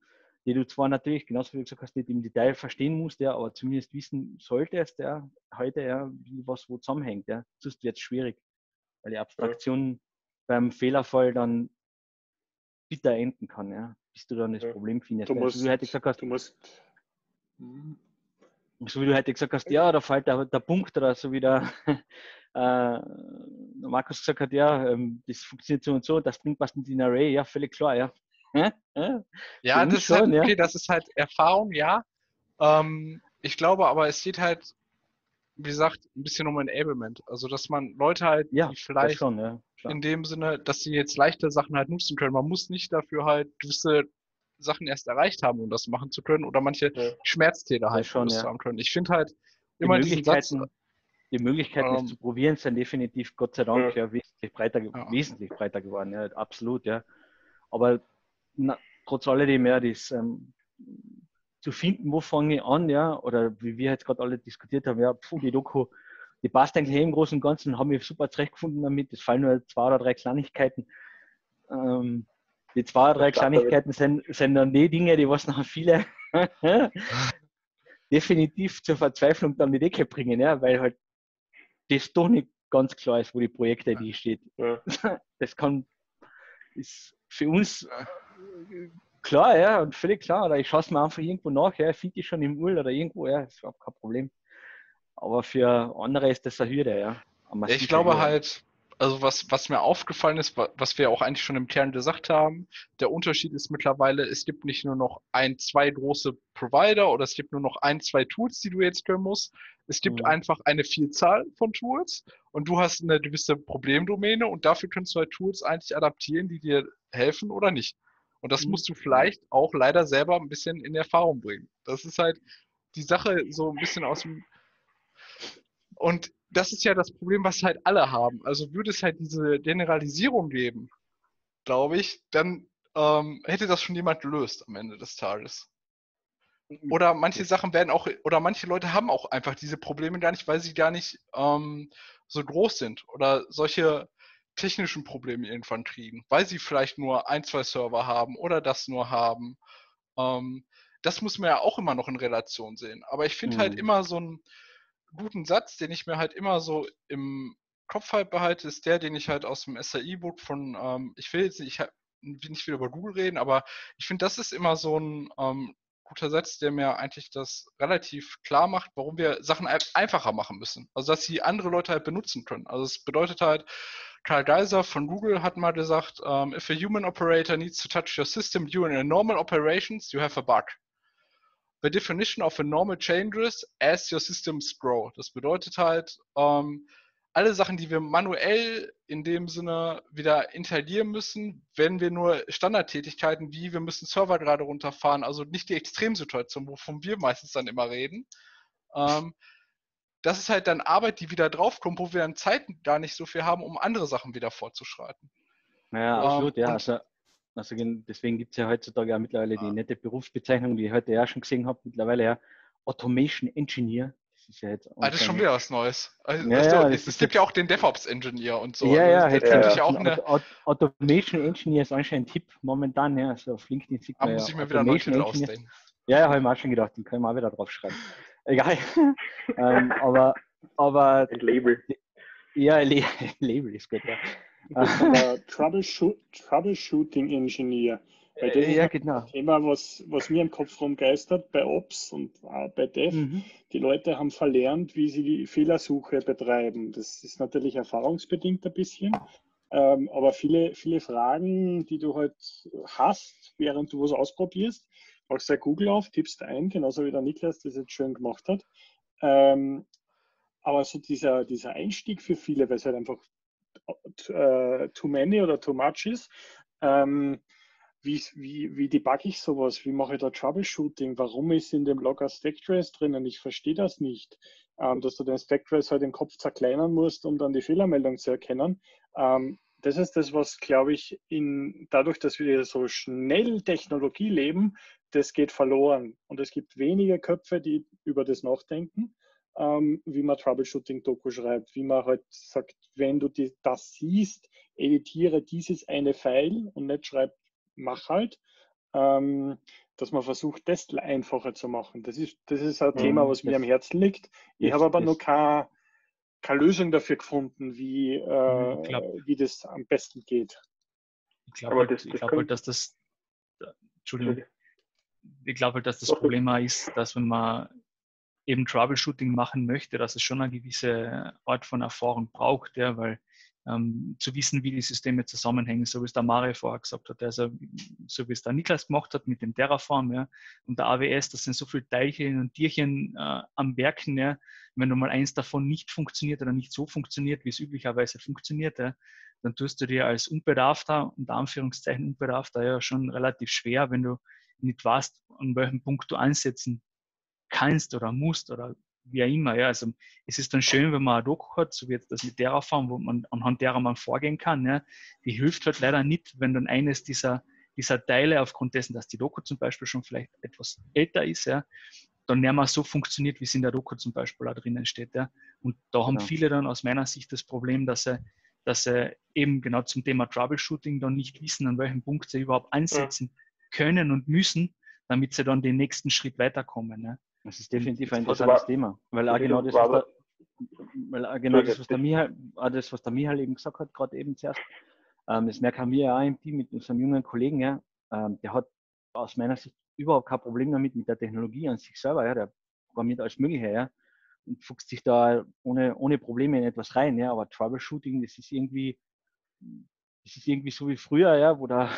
die du zwar natürlich, genauso wie du gesagt hast, nicht im Detail verstehen musst, ja, aber zumindest wissen solltest, ja, heute, ja, wie was wo zusammenhängt, ja. Sonst wird es schwierig weil die Abstraktion ja. beim Fehlerfall dann bitter enden kann, ja, bis du dann das ja. Problem findest. Du musst, also, wie du gesagt hast, du musst so wie du heute gesagt hast, ja, da fällt der, der Punkt oder so wie der, äh, Markus gesagt hat, ja, ähm, das funktioniert so und so, das bringt was mit in Array, ja, völlig klar, ja. Ja, das ist, schon, halt, okay, ja. das ist halt Erfahrung, ja. Ähm, ich glaube aber, es geht halt wie gesagt, ein bisschen um Enablement. Also, dass man Leute halt, ja, die vielleicht schon, ja, in dem Sinne, dass sie jetzt leichte Sachen halt nutzen können. Man muss nicht dafür halt gewisse Sachen erst erreicht haben, um das machen zu können, oder manche ja. Schmerztäter halt schon, ja. haben können. Ich finde halt immer die Möglichkeiten, Satz, die Möglichkeiten, ähm, zu probieren, sind definitiv Gott sei Dank ja, wesentlich breiter, wesentlich breiter geworden. Ja, absolut, ja. Aber na, trotz alledem, ja, das ähm, zu finden, wo fange ich an, ja, oder wie wir jetzt gerade alle diskutiert haben, ja, pfuh, die Doku, die passt eigentlich im Großen und Ganzen, haben wir super zurechtgefunden damit. Es fallen nur zwei oder drei Kleinigkeiten. Ähm, die zwei oder drei Kleinigkeiten sind, sind dann die Dinge, die was nachher viele definitiv zur Verzweiflung dann die Decke bringen, ja, weil halt das doch nicht ganz klar ist, wo die Projekte-ID steht. Ja. Das kann, ist für uns Klar, ja, und völlig klar. Oder ich schaue es mir einfach irgendwo nach, ja, finde ich schon im Ul oder irgendwo, ja, ist überhaupt kein Problem. Aber für andere ist das eine Hürde, ja. ja ich glaube Hürde. halt, also was, was mir aufgefallen ist, was wir auch eigentlich schon im Kern gesagt haben, der Unterschied ist mittlerweile, es gibt nicht nur noch ein, zwei große Provider oder es gibt nur noch ein, zwei Tools, die du jetzt können musst. Es gibt mhm. einfach eine Vielzahl von Tools und du hast eine gewisse Problemdomäne und dafür kannst du halt Tools eigentlich adaptieren, die dir helfen oder nicht. Und das mhm. musst du vielleicht auch leider selber ein bisschen in Erfahrung bringen. Das ist halt die Sache so ein bisschen aus dem und das ist ja das Problem, was halt alle haben. Also würde es halt diese Generalisierung geben, glaube ich, dann ähm, hätte das schon jemand gelöst am Ende des Tages. Oder manche Sachen werden auch, oder manche Leute haben auch einfach diese Probleme gar nicht, weil sie gar nicht ähm, so groß sind oder solche technischen Probleme irgendwann kriegen, weil sie vielleicht nur ein, zwei Server haben oder das nur haben. Ähm, das muss man ja auch immer noch in Relation sehen. Aber ich finde halt mhm. halt immer so ein, guten Satz, den ich mir halt immer so im Kopf halt behalte, ist der, den ich halt aus dem SAI-Book von, ähm, ich will jetzt nicht, ich nicht wieder über Google reden, aber ich finde, das ist immer so ein ähm, guter Satz, der mir eigentlich das relativ klar macht, warum wir Sachen einfacher machen müssen. Also, dass sie andere Leute halt benutzen können. Also, es bedeutet halt, Karl Geiser von Google hat mal gesagt, um, if a human operator needs to touch your system during a normal operations, you have a bug the definition of a normal changes as your systems grow. Das bedeutet halt, ähm, alle Sachen, die wir manuell in dem Sinne wieder installieren müssen, wenn wir nur Standardtätigkeiten wie wir müssen Server gerade runterfahren, also nicht die Extremsituation, wovon wir meistens dann immer reden. Ähm, das ist halt dann Arbeit, die wieder draufkommt, wo wir dann Zeit gar nicht so viel haben, um andere Sachen wieder fortzuschreiten. Ja, absolut, ähm, ja. Also also deswegen gibt es ja heutzutage auch mittlerweile die nette Berufsbezeichnung, die ich heute ja schon gesehen habe, mittlerweile ja Automation Engineer. Das ist ja jetzt ah, das ist schon wieder was Neues. Also, ja, ja, es, es gibt ja auch den DevOps Engineer und so. Ja, ja, also, ja, ja. auch eine... Automation Engineer ist anscheinend ein Tipp momentan, ja. Also auf LinkedIn sieht man da muss ich mir wieder neue Titel ausdenken. Ja, ja, habe ich mir auch schon gedacht, den können wir auch wieder drauf schreiben. Egal. ähm, aber, aber. Ein Label. Ja, Label ist gut, ja. Troubleshoot, Troubleshooting Engineer. Weil das ja, ist genau. ein Thema, was, was mir im Kopf rumgeistert bei Ops und äh, bei Dev. Mhm. Die Leute haben verlernt, wie sie die Fehlersuche betreiben. Das ist natürlich erfahrungsbedingt ein bisschen. Ähm, aber viele, viele Fragen, die du halt hast, während du was ausprobierst, machst du Google auf, tippst ein, genauso wie der Niklas das jetzt schön gemacht hat. Ähm, aber so dieser, dieser Einstieg für viele, weil es halt einfach äh, too many oder too much ist. Ähm, wie, wie, wie debugge ich sowas? Wie mache ich da Troubleshooting? Warum ist in dem Logger Stacktrace drinnen? Ich verstehe das nicht. Ähm, dass du den Stacktrace halt den Kopf zerkleinern musst, um dann die Fehlermeldung zu erkennen. Ähm, das ist das, was, glaube ich, in, dadurch, dass wir so schnell Technologie leben, das geht verloren. Und es gibt wenige Köpfe, die über das nachdenken ähm, wie man Troubleshooting-Doku schreibt, wie man halt sagt, wenn du die, das siehst, editiere dieses eine File und nicht schreib, mach halt, ähm, dass man versucht, das einfacher zu machen. Das ist, das ist ein mhm, Thema, was mir am Herzen liegt. Ich habe aber noch keine, keine Lösung dafür gefunden, wie, äh, mhm, glaub, wie das am besten geht. Ich glaube, halt, das, glaub halt, dass das, Entschuldigung, ich glaube halt, dass das Problem ist, dass wenn man eben Troubleshooting machen möchte, dass es schon eine gewisse Art von Erfahrung braucht, ja, weil ähm, zu wissen, wie die Systeme zusammenhängen, so wie es der Mario vorher gesagt hat, also so wie es der Niklas gemacht hat mit dem Terraform ja, und der AWS, das sind so viele Teilchen und Tierchen äh, am Werken, ja, wenn du mal eins davon nicht funktioniert oder nicht so funktioniert, wie es üblicherweise funktioniert, ja, dann tust du dir als Unbedarfter, unter Anführungszeichen Unbedarfter, ja schon relativ schwer, wenn du nicht weißt, an welchem Punkt du ansetzen kannst oder musst oder wie auch immer. Ja. Also es ist dann schön, wenn man ein Doku hat, so wie jetzt das mit Terraform, wo man anhand derer man vorgehen kann. Ja. Die hilft halt leider nicht, wenn dann eines dieser, dieser Teile aufgrund dessen, dass die Doku zum Beispiel schon vielleicht etwas älter ist, ja, dann nicht mehr so funktioniert, wie es in der Doku zum Beispiel da drinnen steht. Ja. Und da haben ja. viele dann aus meiner Sicht das Problem, dass sie, dass sie eben genau zum Thema Troubleshooting dann nicht wissen, an welchem Punkt sie überhaupt ansetzen ja. können und müssen, damit sie dann den nächsten Schritt weiterkommen. Ja. Das ist definitiv ein interessantes Thema, weil auch genau das, was der, weil genau das, was der Michael, das, was der Michael eben gesagt hat, gerade eben zuerst, ähm, das merken wir ja auch im Team mit unserem jungen Kollegen, ja, ähm, der hat aus meiner Sicht überhaupt kein Problem damit mit der Technologie an sich selber. Ja, der programmiert alles Mögliche ja, und fuchst sich da ohne, ohne Probleme in etwas rein. Ja, aber Troubleshooting, das ist irgendwie, das ist irgendwie so wie früher, ja, wo der,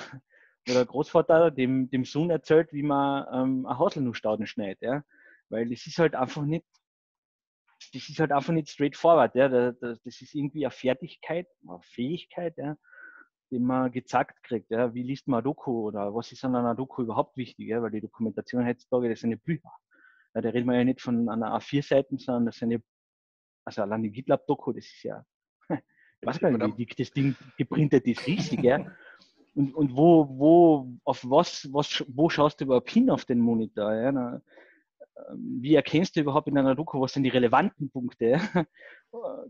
wo der Großvater dem, dem Sohn erzählt, wie man ähm, ein Haselnussstauden schneidet. Ja, weil das ist halt einfach nicht, das ist halt einfach nicht straightforward. Ja, das, ist irgendwie eine Fertigkeit, eine Fähigkeit, ja, die man gezeigt kriegt. Ja. Wie liest man ein Doku oder was ist an einer Doku überhaupt wichtig? Ja? Weil die Dokumentation heutzutage, das sind Bücher. Ja, da reden wir ja nicht von einer A4-Seiten, sondern das sind ja, also allein die GitLab-Doku, das ist ja, ich weiß gar nicht, wie dick das Ding geprintet ist, riesig, ja. Und, und wo, wo, auf was, was, wo schaust du überhaupt hin auf den Monitor? Ja? Na, wie erkennst du überhaupt in einer Doku, was sind die relevanten Punkte?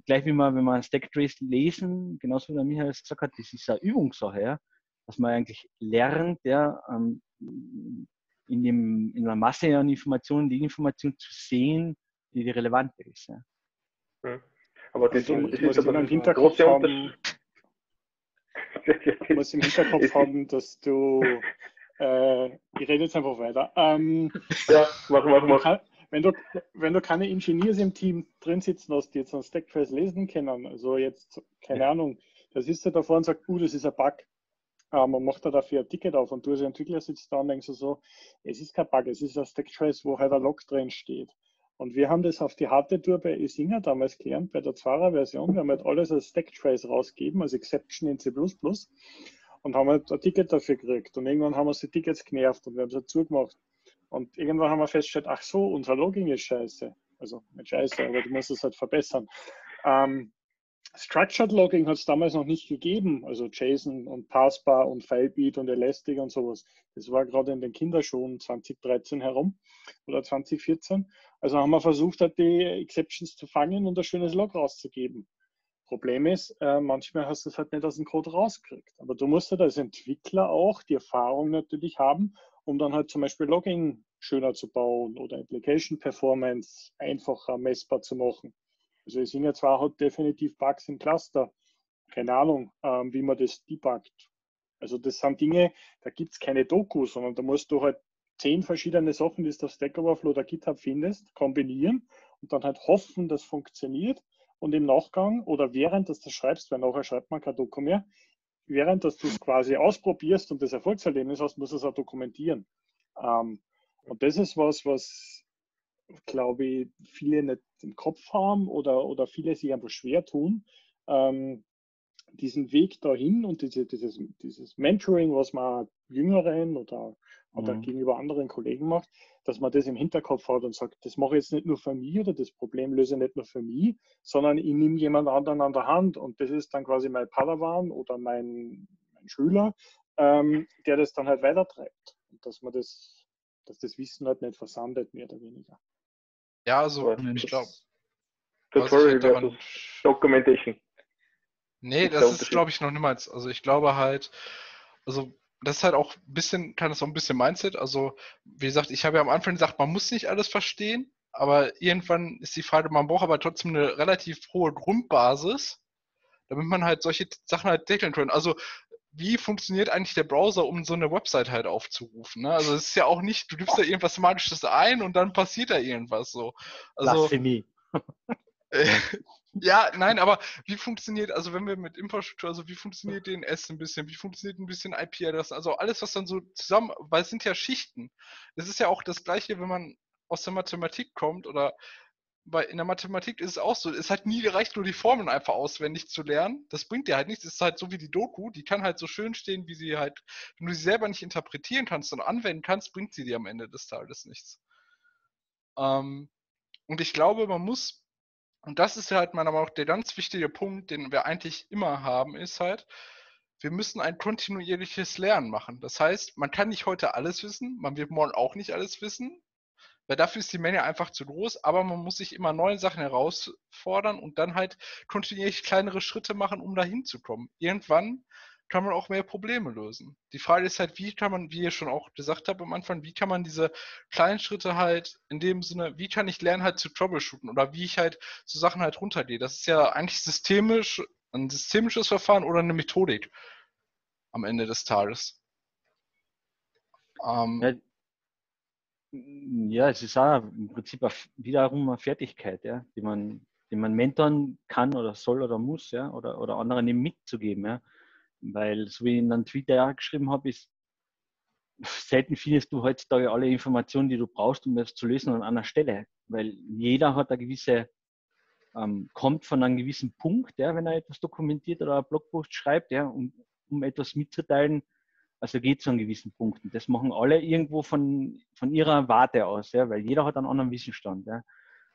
Gleich wie man, wenn man Stack Trace lesen, genauso wie der Michael gesagt hat, das ist eine Übungssache, ja? dass man eigentlich lernt, ja, ähm, in, dem, in einer Masse an Informationen die Information zu sehen, die die relevante ist. Ja. Hm. Aber das, also, das ist aber im Hinterkopf haben, du musst im Hinterkopf haben, dass du äh, ich rede jetzt einfach weiter. Ähm, ja, mach, mach, mach. Wenn du, wenn du keine Engineers im Team drin sitzen hast, die jetzt einen Stacktrace lesen können, also jetzt, keine Ahnung, da sitzt du davor und sagt, uh, das ist ein Bug. Ähm, man macht da dafür ein Ticket auf und du als Entwickler sitzt da und denkst so, es ist kein Bug, es ist ein Stacktrace, wo halt ein Log drin steht. Und wir haben das auf die harte Tour bei Isinger damals gelernt, bei der Zwarer-Version. Wir haben halt alles als Stacktrace rausgegeben, als Exception in C++ und haben halt ein Ticket dafür gekriegt. Und irgendwann haben wir die Tickets genervt und wir haben es halt zugemacht. Und irgendwann haben wir festgestellt, ach so, unser Logging ist scheiße. Also nicht scheiße, aber du musst es halt verbessern. Ähm, Structured Logging hat es damals noch nicht gegeben, also JSON und Passbar und Filebeat und Elastic und sowas. Das war gerade in den Kinderschuhen 2013 herum oder 2014. Also haben wir versucht, halt die Exceptions zu fangen und ein schönes Log rauszugeben. Problem ist, äh, manchmal hast du es halt nicht aus dem Code rausgekriegt. Aber du musst halt als Entwickler auch die Erfahrung natürlich haben, um dann halt zum Beispiel Logging schöner zu bauen oder Application Performance einfacher messbar zu machen. Also es sind ja zwar hat definitiv Bugs im Cluster. Keine Ahnung, ähm, wie man das debuggt. Also das sind Dinge, da gibt es keine Doku, sondern da musst du halt zehn verschiedene Sachen, die du auf Stack Overflow oder GitHub findest, kombinieren und dann halt hoffen, das funktioniert und im Nachgang oder während dass du das schreibst, weil nachher schreibt man kein Doku mehr, während dass du es quasi ausprobierst und das Erfolgserlebnis hast, musst du es auch dokumentieren. Ähm, und das ist was, was glaube ich, viele nicht im Kopf haben oder, oder viele sich einfach schwer tun, ähm, diesen Weg dahin und diese, dieses, dieses Mentoring, was man Jüngeren oder, oder mhm. gegenüber anderen Kollegen macht, dass man das im Hinterkopf hat und sagt, das mache ich jetzt nicht nur für mich oder das Problem löse ich nicht nur für mich, sondern ich nehme jemand anderen an der Hand und das ist dann quasi mein Padawan oder mein, mein Schüler, ähm, der das dann halt weitertreibt. Und dass man das, dass das Wissen halt nicht versandet, mehr oder weniger. Ja, also ich glaube. Tutorial versus Documentation. Nee, das ist, glaube ich, noch niemals. Also ich glaube halt, also das ist halt auch ein bisschen, kann das auch ein bisschen Mindset. Also, wie gesagt, ich habe ja am Anfang gesagt, man muss nicht alles verstehen, aber irgendwann ist die Frage, man braucht aber trotzdem eine relativ hohe Grundbasis, damit man halt solche Sachen halt deckeln kann. Also, wie funktioniert eigentlich der Browser, um so eine Website halt aufzurufen? Ne? Also, es ist ja auch nicht, du gibst da irgendwas Magisches ein und dann passiert da irgendwas so. Also, Blasphemie. Ja, nein, aber wie funktioniert, also wenn wir mit Infrastruktur, also wie funktioniert DNS ein bisschen, wie funktioniert ein bisschen IP-Adressen, also alles, was dann so zusammen, weil es sind ja Schichten. Es ist ja auch das Gleiche, wenn man aus der Mathematik kommt oder bei, in der Mathematik ist es auch so, es hat nie gereicht, nur die Formeln einfach auswendig zu lernen. Das bringt dir halt nichts. Es ist halt so wie die Doku, die kann halt so schön stehen, wie sie halt, wenn du sie selber nicht interpretieren kannst und anwenden kannst, bringt sie dir am Ende des Tages nichts. Ähm, und ich glaube, man muss und das ist halt meiner Meinung nach der ganz wichtige Punkt, den wir eigentlich immer haben, ist halt, wir müssen ein kontinuierliches Lernen machen. Das heißt, man kann nicht heute alles wissen, man wird morgen auch nicht alles wissen, weil dafür ist die Menge einfach zu groß, aber man muss sich immer neue Sachen herausfordern und dann halt kontinuierlich kleinere Schritte machen, um dahin zu kommen. Irgendwann kann man auch mehr Probleme lösen. Die Frage ist halt, wie kann man, wie ihr schon auch gesagt habt am Anfang, wie kann man diese kleinen Schritte halt in dem Sinne, wie kann ich lernen halt zu troubleshooten oder wie ich halt so Sachen halt runtergehe. Das ist ja eigentlich systemisch, ein systemisches Verfahren oder eine Methodik am Ende des Tages. Ähm, ja, ja, es ist auch im Prinzip wiederum eine Fertigkeit, ja, die man, die man mentoren kann oder soll oder muss, ja, oder, oder anderen eben mitzugeben, ja. Weil, so wie ich in einem Twitter auch geschrieben habe, ist selten findest du heutzutage alle Informationen, die du brauchst, um das zu lösen an einer Stelle. Weil jeder hat eine gewisse, ähm, kommt von einem gewissen Punkt, ja, wenn er etwas dokumentiert oder einen Blogpost schreibt, ja, um, um etwas mitzuteilen, also geht zu einem gewissen Punkt. Und das machen alle irgendwo von, von ihrer Warte aus, ja, weil jeder hat einen anderen Wissensstand. Ja.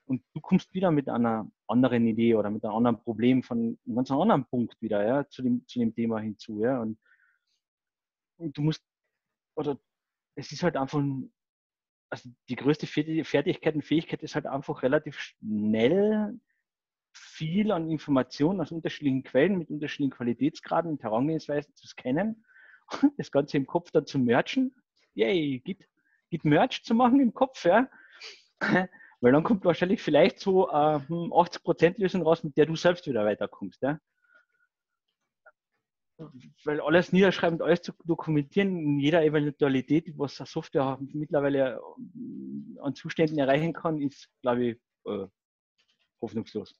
Und du kommst wieder mit einer anderen Idee oder mit einem anderen Problem von einem ganz anderen Punkt wieder ja, zu, dem, zu dem Thema hinzu. Ja. Und, und du musst oder es ist halt einfach, also die größte Fertigkeit und Fähigkeit ist halt einfach relativ schnell viel an Informationen aus unterschiedlichen Quellen mit unterschiedlichen Qualitätsgraden und Herangehensweisen zu scannen und das Ganze im Kopf dann zu merchen. Yay, geht, geht Merch zu machen im Kopf, ja. Weil dann kommt wahrscheinlich vielleicht so äh, 80% hm, Lösung raus, mit der du selbst wieder weiterkommst. Ja? weil alles niederschreiben alles zu dokumentieren in jeder Eventualität, was eine Software mittlerweile äh, an Zuständen erreichen kann, ist, glaube ich, äh, hoffnungslos.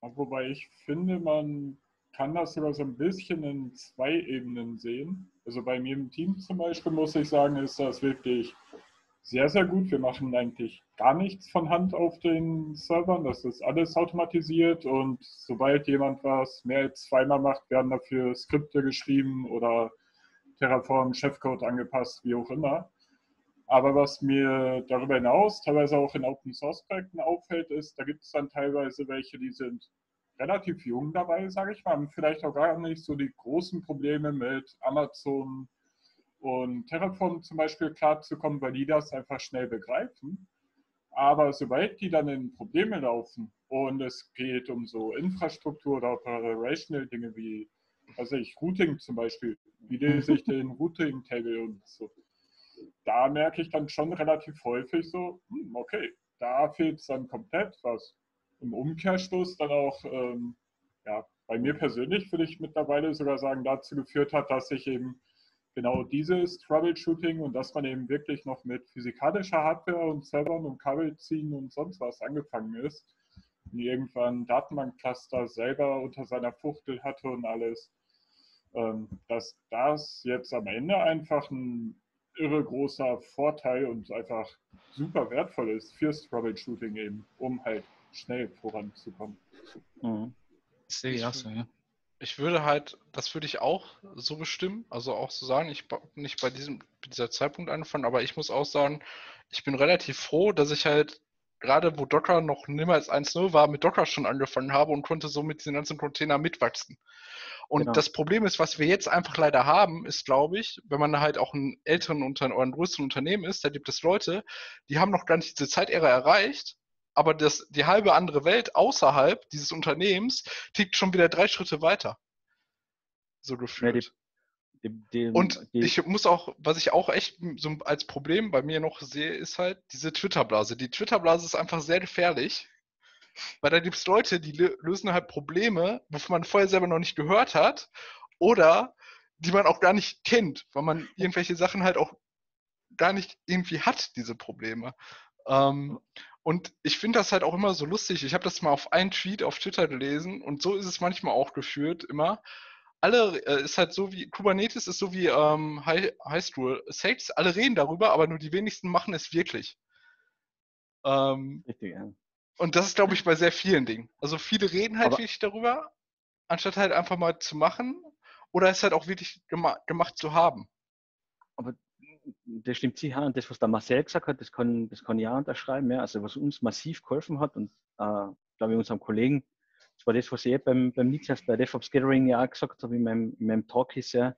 Wobei ich finde, man kann das sogar so ein bisschen in zwei Ebenen sehen. Also bei mir im Team zum Beispiel muss ich sagen, ist das wirklich sehr, sehr gut. Wir machen eigentlich gar nichts von Hand auf den Servern. Das ist alles automatisiert und sobald jemand was mehr als zweimal macht, werden dafür Skripte geschrieben oder Terraform, Chefcode angepasst, wie auch immer. Aber was mir darüber hinaus teilweise auch in Open Source Projekten auffällt, ist, da gibt es dann teilweise welche, die sind relativ jung dabei, sage ich mal, haben vielleicht auch gar nicht so die großen Probleme mit Amazon und Terraform zum Beispiel klarzukommen, weil die das einfach schnell begreifen. Aber sobald die dann in Probleme laufen und es geht um so Infrastruktur oder operational Dinge wie, also ich, Routing zum Beispiel, wie lese ich den Routing-Table und so, da merke ich dann schon relativ häufig so, hm, okay, da fehlt es dann komplett, was im Umkehrschluss dann auch, ähm, ja, bei mir persönlich würde ich mittlerweile sogar sagen, dazu geführt hat, dass ich eben genau dieses Troubleshooting und dass man eben wirklich noch mit physikalischer Hardware und Servern und Kabel ziehen und sonst was angefangen ist und irgendwann Datenbankcluster selber unter seiner Fuchtel hatte und alles, ähm, dass das jetzt am Ende einfach ein irre großer Vorteil und einfach super wertvoll ist fürs Troubleshooting eben, um halt schnell voranzukommen. Mhm. Das sehe ich auch so, ja ich würde halt, das würde ich auch so bestimmen, also auch so sagen, ich nicht bei diesem dieser Zeitpunkt anfangen, aber ich muss auch sagen, ich bin relativ froh, dass ich halt gerade wo Docker noch niemals 1.0 war, mit Docker schon angefangen habe und konnte so mit diesen ganzen Container mitwachsen. Und genau. das Problem ist, was wir jetzt einfach leider haben, ist, glaube ich, wenn man halt auch einen älteren Unter oder einen größeren Unternehmen ist, da gibt es Leute, die haben noch gar nicht diese Zeitära erreicht aber das, die halbe andere Welt außerhalb dieses Unternehmens tickt schon wieder drei Schritte weiter. So gefühlt. Ja, die, die, die, und ich muss auch, was ich auch echt so als Problem bei mir noch sehe, ist halt diese Twitter-Blase. Die Twitter-Blase ist einfach sehr gefährlich, weil da gibt es Leute, die lösen halt Probleme, wovon man vorher selber noch nicht gehört hat oder die man auch gar nicht kennt, weil man irgendwelche Sachen halt auch gar nicht irgendwie hat, diese Probleme. Ähm, und ich finde das halt auch immer so lustig. Ich habe das mal auf einen Tweet auf Twitter gelesen und so ist es manchmal auch geführt, immer. Alle äh, ist halt so wie Kubernetes ist so wie ähm, High, High School Sex. Alle reden darüber, aber nur die wenigsten machen es wirklich. Ähm, Richtig, ja. Und das ist, glaube ich, bei sehr vielen Dingen. Also viele reden halt aber wirklich darüber, anstatt halt einfach mal zu machen oder es halt auch wirklich gema gemacht zu haben. Aber das stimmt sicher. Und das, was der Marcel gesagt hat, das kann, das kann ich auch unterschreiben. Ja. Also was uns massiv geholfen hat und äh, glaube ich unserem Kollegen, das war das, was ich beim, beim Niklas bei DevOps Gathering ja auch gesagt habe in meinem, in meinem Talk ist ja,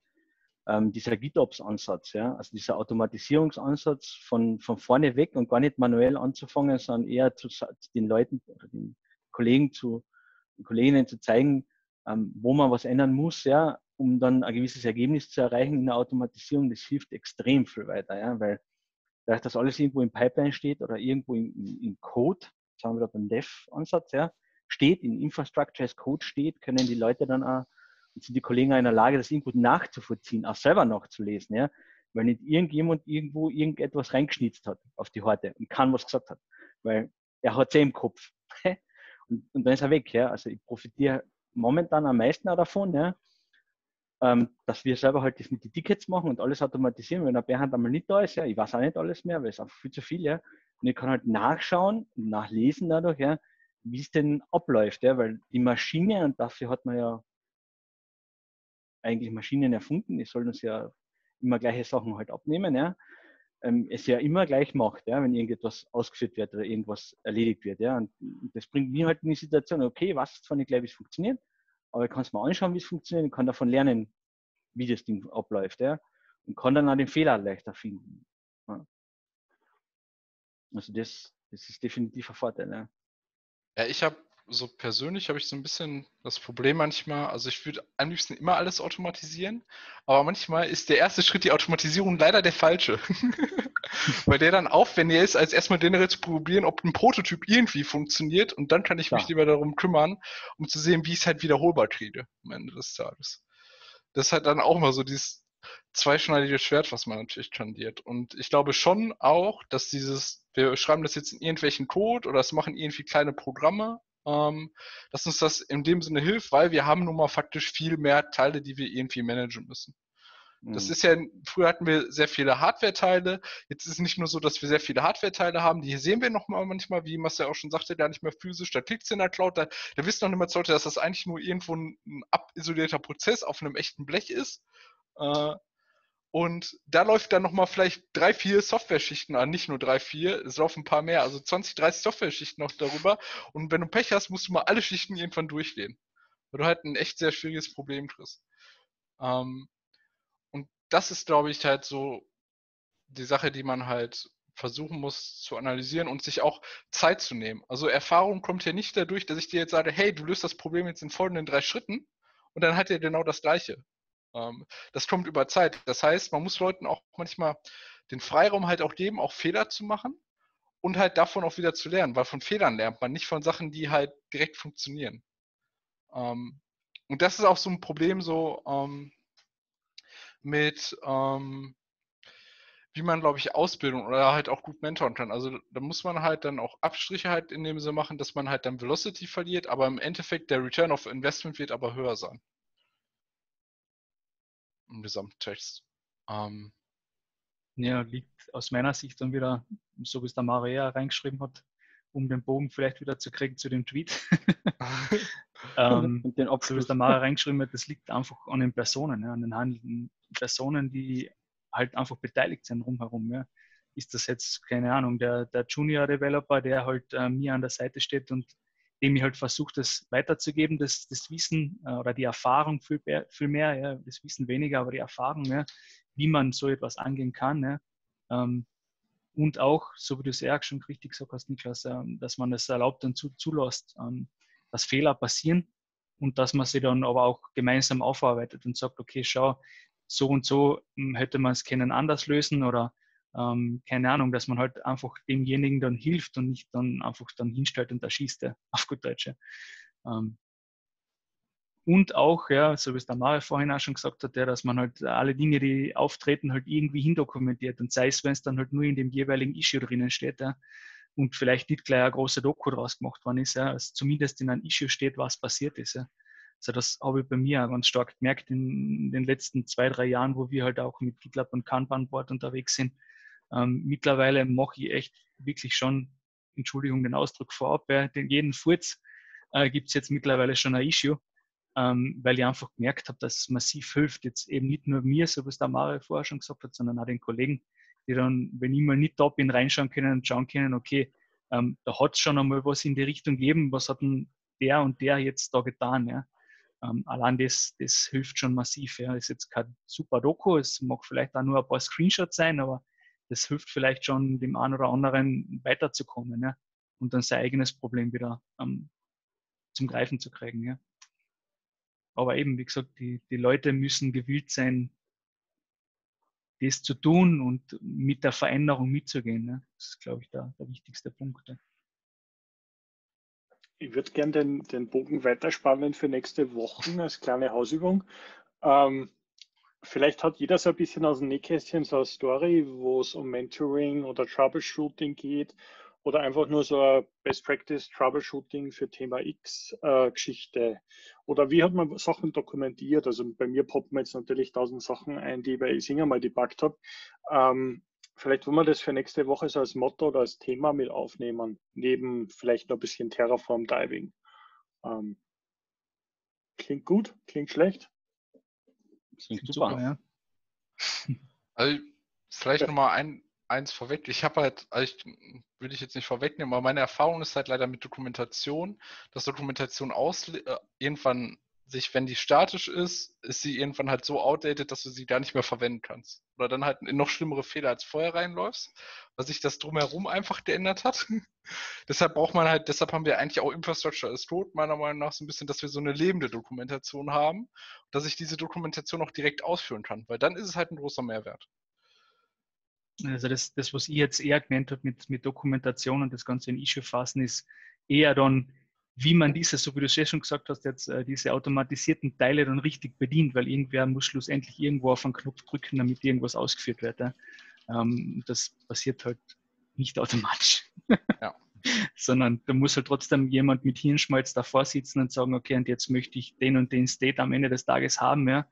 ähm, dieser GitOps-Ansatz, ja, also dieser Automatisierungsansatz von, von vorne weg und gar nicht manuell anzufangen, sondern eher zu, den Leuten den Kollegen zu, den Kolleginnen zu zeigen, ähm, wo man was ändern muss, ja, um dann ein gewisses Ergebnis zu erreichen in der Automatisierung, das hilft extrem viel weiter, ja, weil dadurch, dass alles irgendwo im Pipeline steht oder irgendwo im, Code, haben wir da beim Dev-Ansatz, ja, steht, in Infrastructure as Code steht, können die Leute dann auch, sind die Kollegen auch in der Lage, das irgendwo nachzuvollziehen, auch selber nachzulesen, ja. weil nicht irgendjemand irgendwo irgendetwas reingeschnitzt hat auf die Horte und kann was gesagt hat, weil er hat sie im Kopf. und, und dann ist er weg. Ja. Also ich profitiere momentan am meisten auch davon, ja, ähm, dass wir selber halt das mit den Tickets machen und alles automatisieren. Wenn der Bärhand einmal nicht da ist, ja, ich weiß auch nicht alles mehr, weil es einfach viel zu viel, ja. Und ich kann halt nachschauen nachlesen dadurch, ja, wie es denn abläuft, ja, weil die Maschine, und dafür hat man ja eigentlich Maschinen erfunden, die sollen uns ja immer gleiche Sachen halt abnehmen, ja, ähm, es ja immer gleich macht, ja, wenn irgendetwas ausgeführt wird oder irgendwas erledigt wird, ja, und das bringt mich halt in die Situation, okay, was zwar nicht gleich, wie es funktioniert, aber ich kann es mal anschauen, wie es funktioniert, und kann davon lernen, wie das Ding abläuft, ja, und kann dann auch den Fehler leichter finden. Ja. Also das, das ist definitiv ein Vorteil, ja. Ja, ich habe so persönlich habe ich so ein bisschen das Problem manchmal, also ich würde am liebsten immer alles automatisieren, aber manchmal ist der erste Schritt die Automatisierung leider der falsche. Weil der dann aufwendiger ist, als erstmal generell zu probieren, ob ein Prototyp irgendwie funktioniert und dann kann ich mich lieber darum kümmern, um zu sehen, wie ich es halt wiederholbar kriege am Ende des Tages. Das ist halt dann auch mal so dieses zweischneidige Schwert, was man natürlich tendiert. Und ich glaube schon auch, dass dieses, wir schreiben das jetzt in irgendwelchen Code oder es machen irgendwie kleine Programme ähm, dass uns das in dem Sinne hilft, weil wir haben nun mal faktisch viel mehr Teile, die wir irgendwie managen müssen. Das mhm. ist ja, früher hatten wir sehr viele Hardware-Teile. Jetzt ist es nicht nur so, dass wir sehr viele Hardware-Teile haben. Die sehen wir noch mal manchmal, wie Marcel auch schon sagte, gar nicht mehr physisch. Da klickt es in der Cloud. Da, da wissen noch nicht mehr Leute, dass das eigentlich nur irgendwo ein, ein abisolierter Prozess auf einem echten Blech ist. Äh, und da läuft dann nochmal vielleicht drei, vier Software-Schichten an, nicht nur drei, vier, es laufen ein paar mehr, also 20, 30 Software-Schichten noch darüber. Und wenn du Pech hast, musst du mal alle Schichten irgendwann durchgehen. Weil du halt ein echt sehr schwieriges Problem kriegst. Ähm, und das ist, glaube ich, halt so die Sache, die man halt versuchen muss zu analysieren und sich auch Zeit zu nehmen. Also Erfahrung kommt ja nicht dadurch, dass ich dir jetzt sage, hey, du löst das Problem jetzt in folgenden drei Schritten und dann hat er genau das Gleiche. Ähm, das kommt über Zeit. Das heißt, man muss Leuten auch manchmal den Freiraum halt auch geben, auch Fehler zu machen und halt davon auch wieder zu lernen, weil von Fehlern lernt man nicht von Sachen, die halt direkt funktionieren. Ähm, und das ist auch so ein Problem so ähm, mit, wie man, glaube ich, Ausbildung oder halt auch gut mentoren kann. Also da muss man halt dann auch Abstriche halt in dem Sinne machen, dass man halt dann Velocity verliert, aber im Endeffekt der Return of Investment wird aber höher sein im Gesamttext. Ähm, ja, liegt aus meiner Sicht dann wieder, so wie es der Maria reingeschrieben hat, um den Bogen vielleicht wieder zu kriegen zu dem Tweet. ähm, Und den so wie es der Maria reingeschrieben hat, das liegt einfach an den Personen, ja, an den handelnden Personen, die halt einfach beteiligt sind rumherum. Ja. Ist das jetzt, keine Ahnung, der, der Junior Developer, der halt äh, mir an der Seite steht und dem ich halt versuche, das weiterzugeben, das, das Wissen äh, oder die Erfahrung viel, viel mehr, ja, das Wissen weniger, aber die Erfahrung, ja, wie man so etwas angehen kann. Ja. Ähm, und auch, so wie du es ja schon richtig gesagt hast, Niklas, äh, dass man es erlaubt und zu, zulässt, ähm, dass Fehler passieren und dass man sie dann aber auch gemeinsam aufarbeitet und sagt, okay, schau, so und so hm, hätte man es können anders lösen oder ähm, keine Ahnung, dass man halt einfach demjenigen dann hilft und nicht dann einfach dann hinstellt und erschießt, ja, auf gut Deutsch. Ähm, und auch, ja, so wie es der Mare vorhin auch schon gesagt hat, ja, dass man halt alle Dinge, die auftreten, halt irgendwie hindokumentiert. Und sei es, wenn es dann halt nur in dem jeweiligen Issue drinnen steht, ja, und vielleicht nicht gleich eine große Doku draus gemacht worden ist, ja, also zumindest in einem Issue steht, was passiert ist. Ja. Also das habe ich bei mir auch ganz stark gemerkt in den letzten zwei, drei Jahren, wo wir halt auch mit GitLab und Kanban-Board unterwegs sind, ähm, mittlerweile mache ich echt wirklich schon, Entschuldigung den Ausdruck vorab, ja, den jeden Furz äh, gibt es jetzt mittlerweile schon ein Issue, ähm, weil ich einfach gemerkt habe, dass es massiv hilft. Jetzt eben nicht nur mir, so es der Mario vorher schon gesagt hat, sondern auch den Kollegen, die dann, wenn ich mal nicht da bin, reinschauen können und schauen können, okay, ähm, da hat es schon einmal was in die Richtung gegeben, was hat denn der und der jetzt da getan, ja. Ähm, allein das, das hilft schon massiv. Ja. Das ist jetzt kein super Doku, es mag vielleicht auch nur ein paar Screenshots sein, aber das hilft vielleicht schon dem einen oder anderen weiterzukommen ja? und dann sein eigenes Problem wieder ähm, zum Greifen zu kriegen. Ja? Aber eben, wie gesagt, die, die Leute müssen gewillt sein, das zu tun und mit der Veränderung mitzugehen. Ja? Das ist, glaube ich, der, der wichtigste Punkt. Ja. Ich würde gerne den, den Bogen weiterspannen für nächste Woche als kleine Hausübung. Ähm, vielleicht hat jeder so ein bisschen aus dem Nähkästchen so eine Story, wo es um Mentoring oder Troubleshooting geht oder einfach nur so ein Best Practice Troubleshooting für Thema X äh, Geschichte. Oder wie hat man Sachen dokumentiert? Also bei mir poppen jetzt natürlich tausend Sachen ein, die ich bei Isinger mal debuggt habe. Ähm, vielleicht wollen wir das für nächste Woche so als Motto oder als Thema mit aufnehmen, neben vielleicht noch ein bisschen Terraform Diving. Ähm, klingt gut, klingt schlecht. Klingt super, super ja. Also vielleicht nochmal ein, eins vorweg. Ich habe halt, also ich, will ich jetzt nicht vorwegnehmen, aber meine Erfahrung ist halt leider mit Dokumentation, dass Dokumentation aus, äh, irgendwann sich, wenn die statisch ist, ist sie irgendwann halt so outdated, dass du sie gar nicht mehr verwenden kannst. Oder dann halt in noch schlimmere Fehler als vorher reinläufst, weil sich das drumherum einfach geändert hat. deshalb braucht man halt, deshalb haben wir eigentlich auch Infrastructure as Code, meiner Meinung nach, so ein bisschen, dass wir so eine lebende Dokumentation haben, dass ich diese Dokumentation auch direkt ausführen kann, weil dann ist es halt ein großer Mehrwert. Also das, das was ich jetzt eher gemeint habe mit, mit Dokumentation und das Ganze in Issue fassen, ist eher dann, wie man diese, so wie du es ja schon gesagt hast, jetzt äh, diese automatisierten Teile dann richtig bedient, weil irgendwer muss schlussendlich irgendwo auf einen Knopf drücken, damit irgendwas ausgeführt wird. Ja. Ähm, das passiert halt nicht automatisch. Ja. Sondern da muss halt trotzdem jemand mit Hirnschmalz davor sitzen und sagen, okay, und jetzt möchte ich den und den State am Ende des Tages haben, ja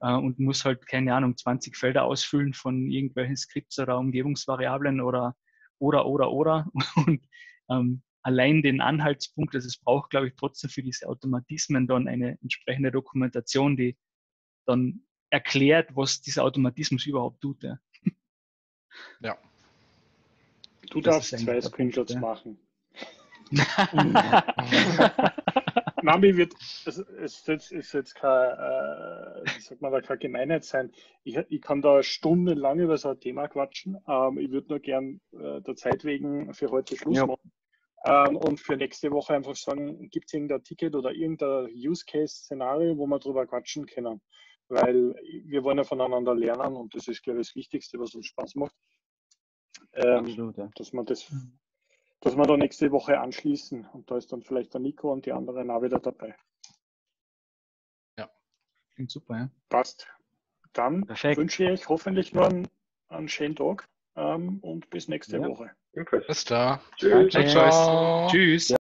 äh, und muss halt, keine Ahnung, 20 Felder ausfüllen von irgendwelchen Skripts oder Umgebungsvariablen oder, oder, oder, oder. Und ähm, allein den Anhaltspunkt, also es braucht, glaube ich, trotzdem für diese Automatismen dann eine entsprechende Dokumentation, die dann erklärt, was dieser Automatismus überhaupt tut. Ja. ja. Du das darfst zwei Screenshots ja. machen. Mami wird, es ist jetzt, ist jetzt kein, äh, sagt man da, keine Gemeinheit sein. Ich, ich kann da stundenlang über so ein Thema quatschen. Ähm, ich würde nur gern äh, der Zeit wegen für heute Schluss ja. machen. Ähm, und für nächste Woche einfach sagen, gibt es irgendein Ticket oder irgendein Use-Case-Szenario, wo wir drüber quatschen können. Weil wir wollen ja voneinander lernen und das ist, glaube ich, das Wichtigste, was uns Spaß macht. Ähm, Absolut, ja. Dass man das dass wir da nächste Woche anschließen. Und da ist dann vielleicht der Nico und die anderen auch wieder dabei. Ja, klingt super, ja. Passt. Dann Perfekt. wünsche ich hoffentlich nur einen, einen schönen Tag und bis nächste ja. Woche. Bis da. Tschüss. Tschüss. Tschüss.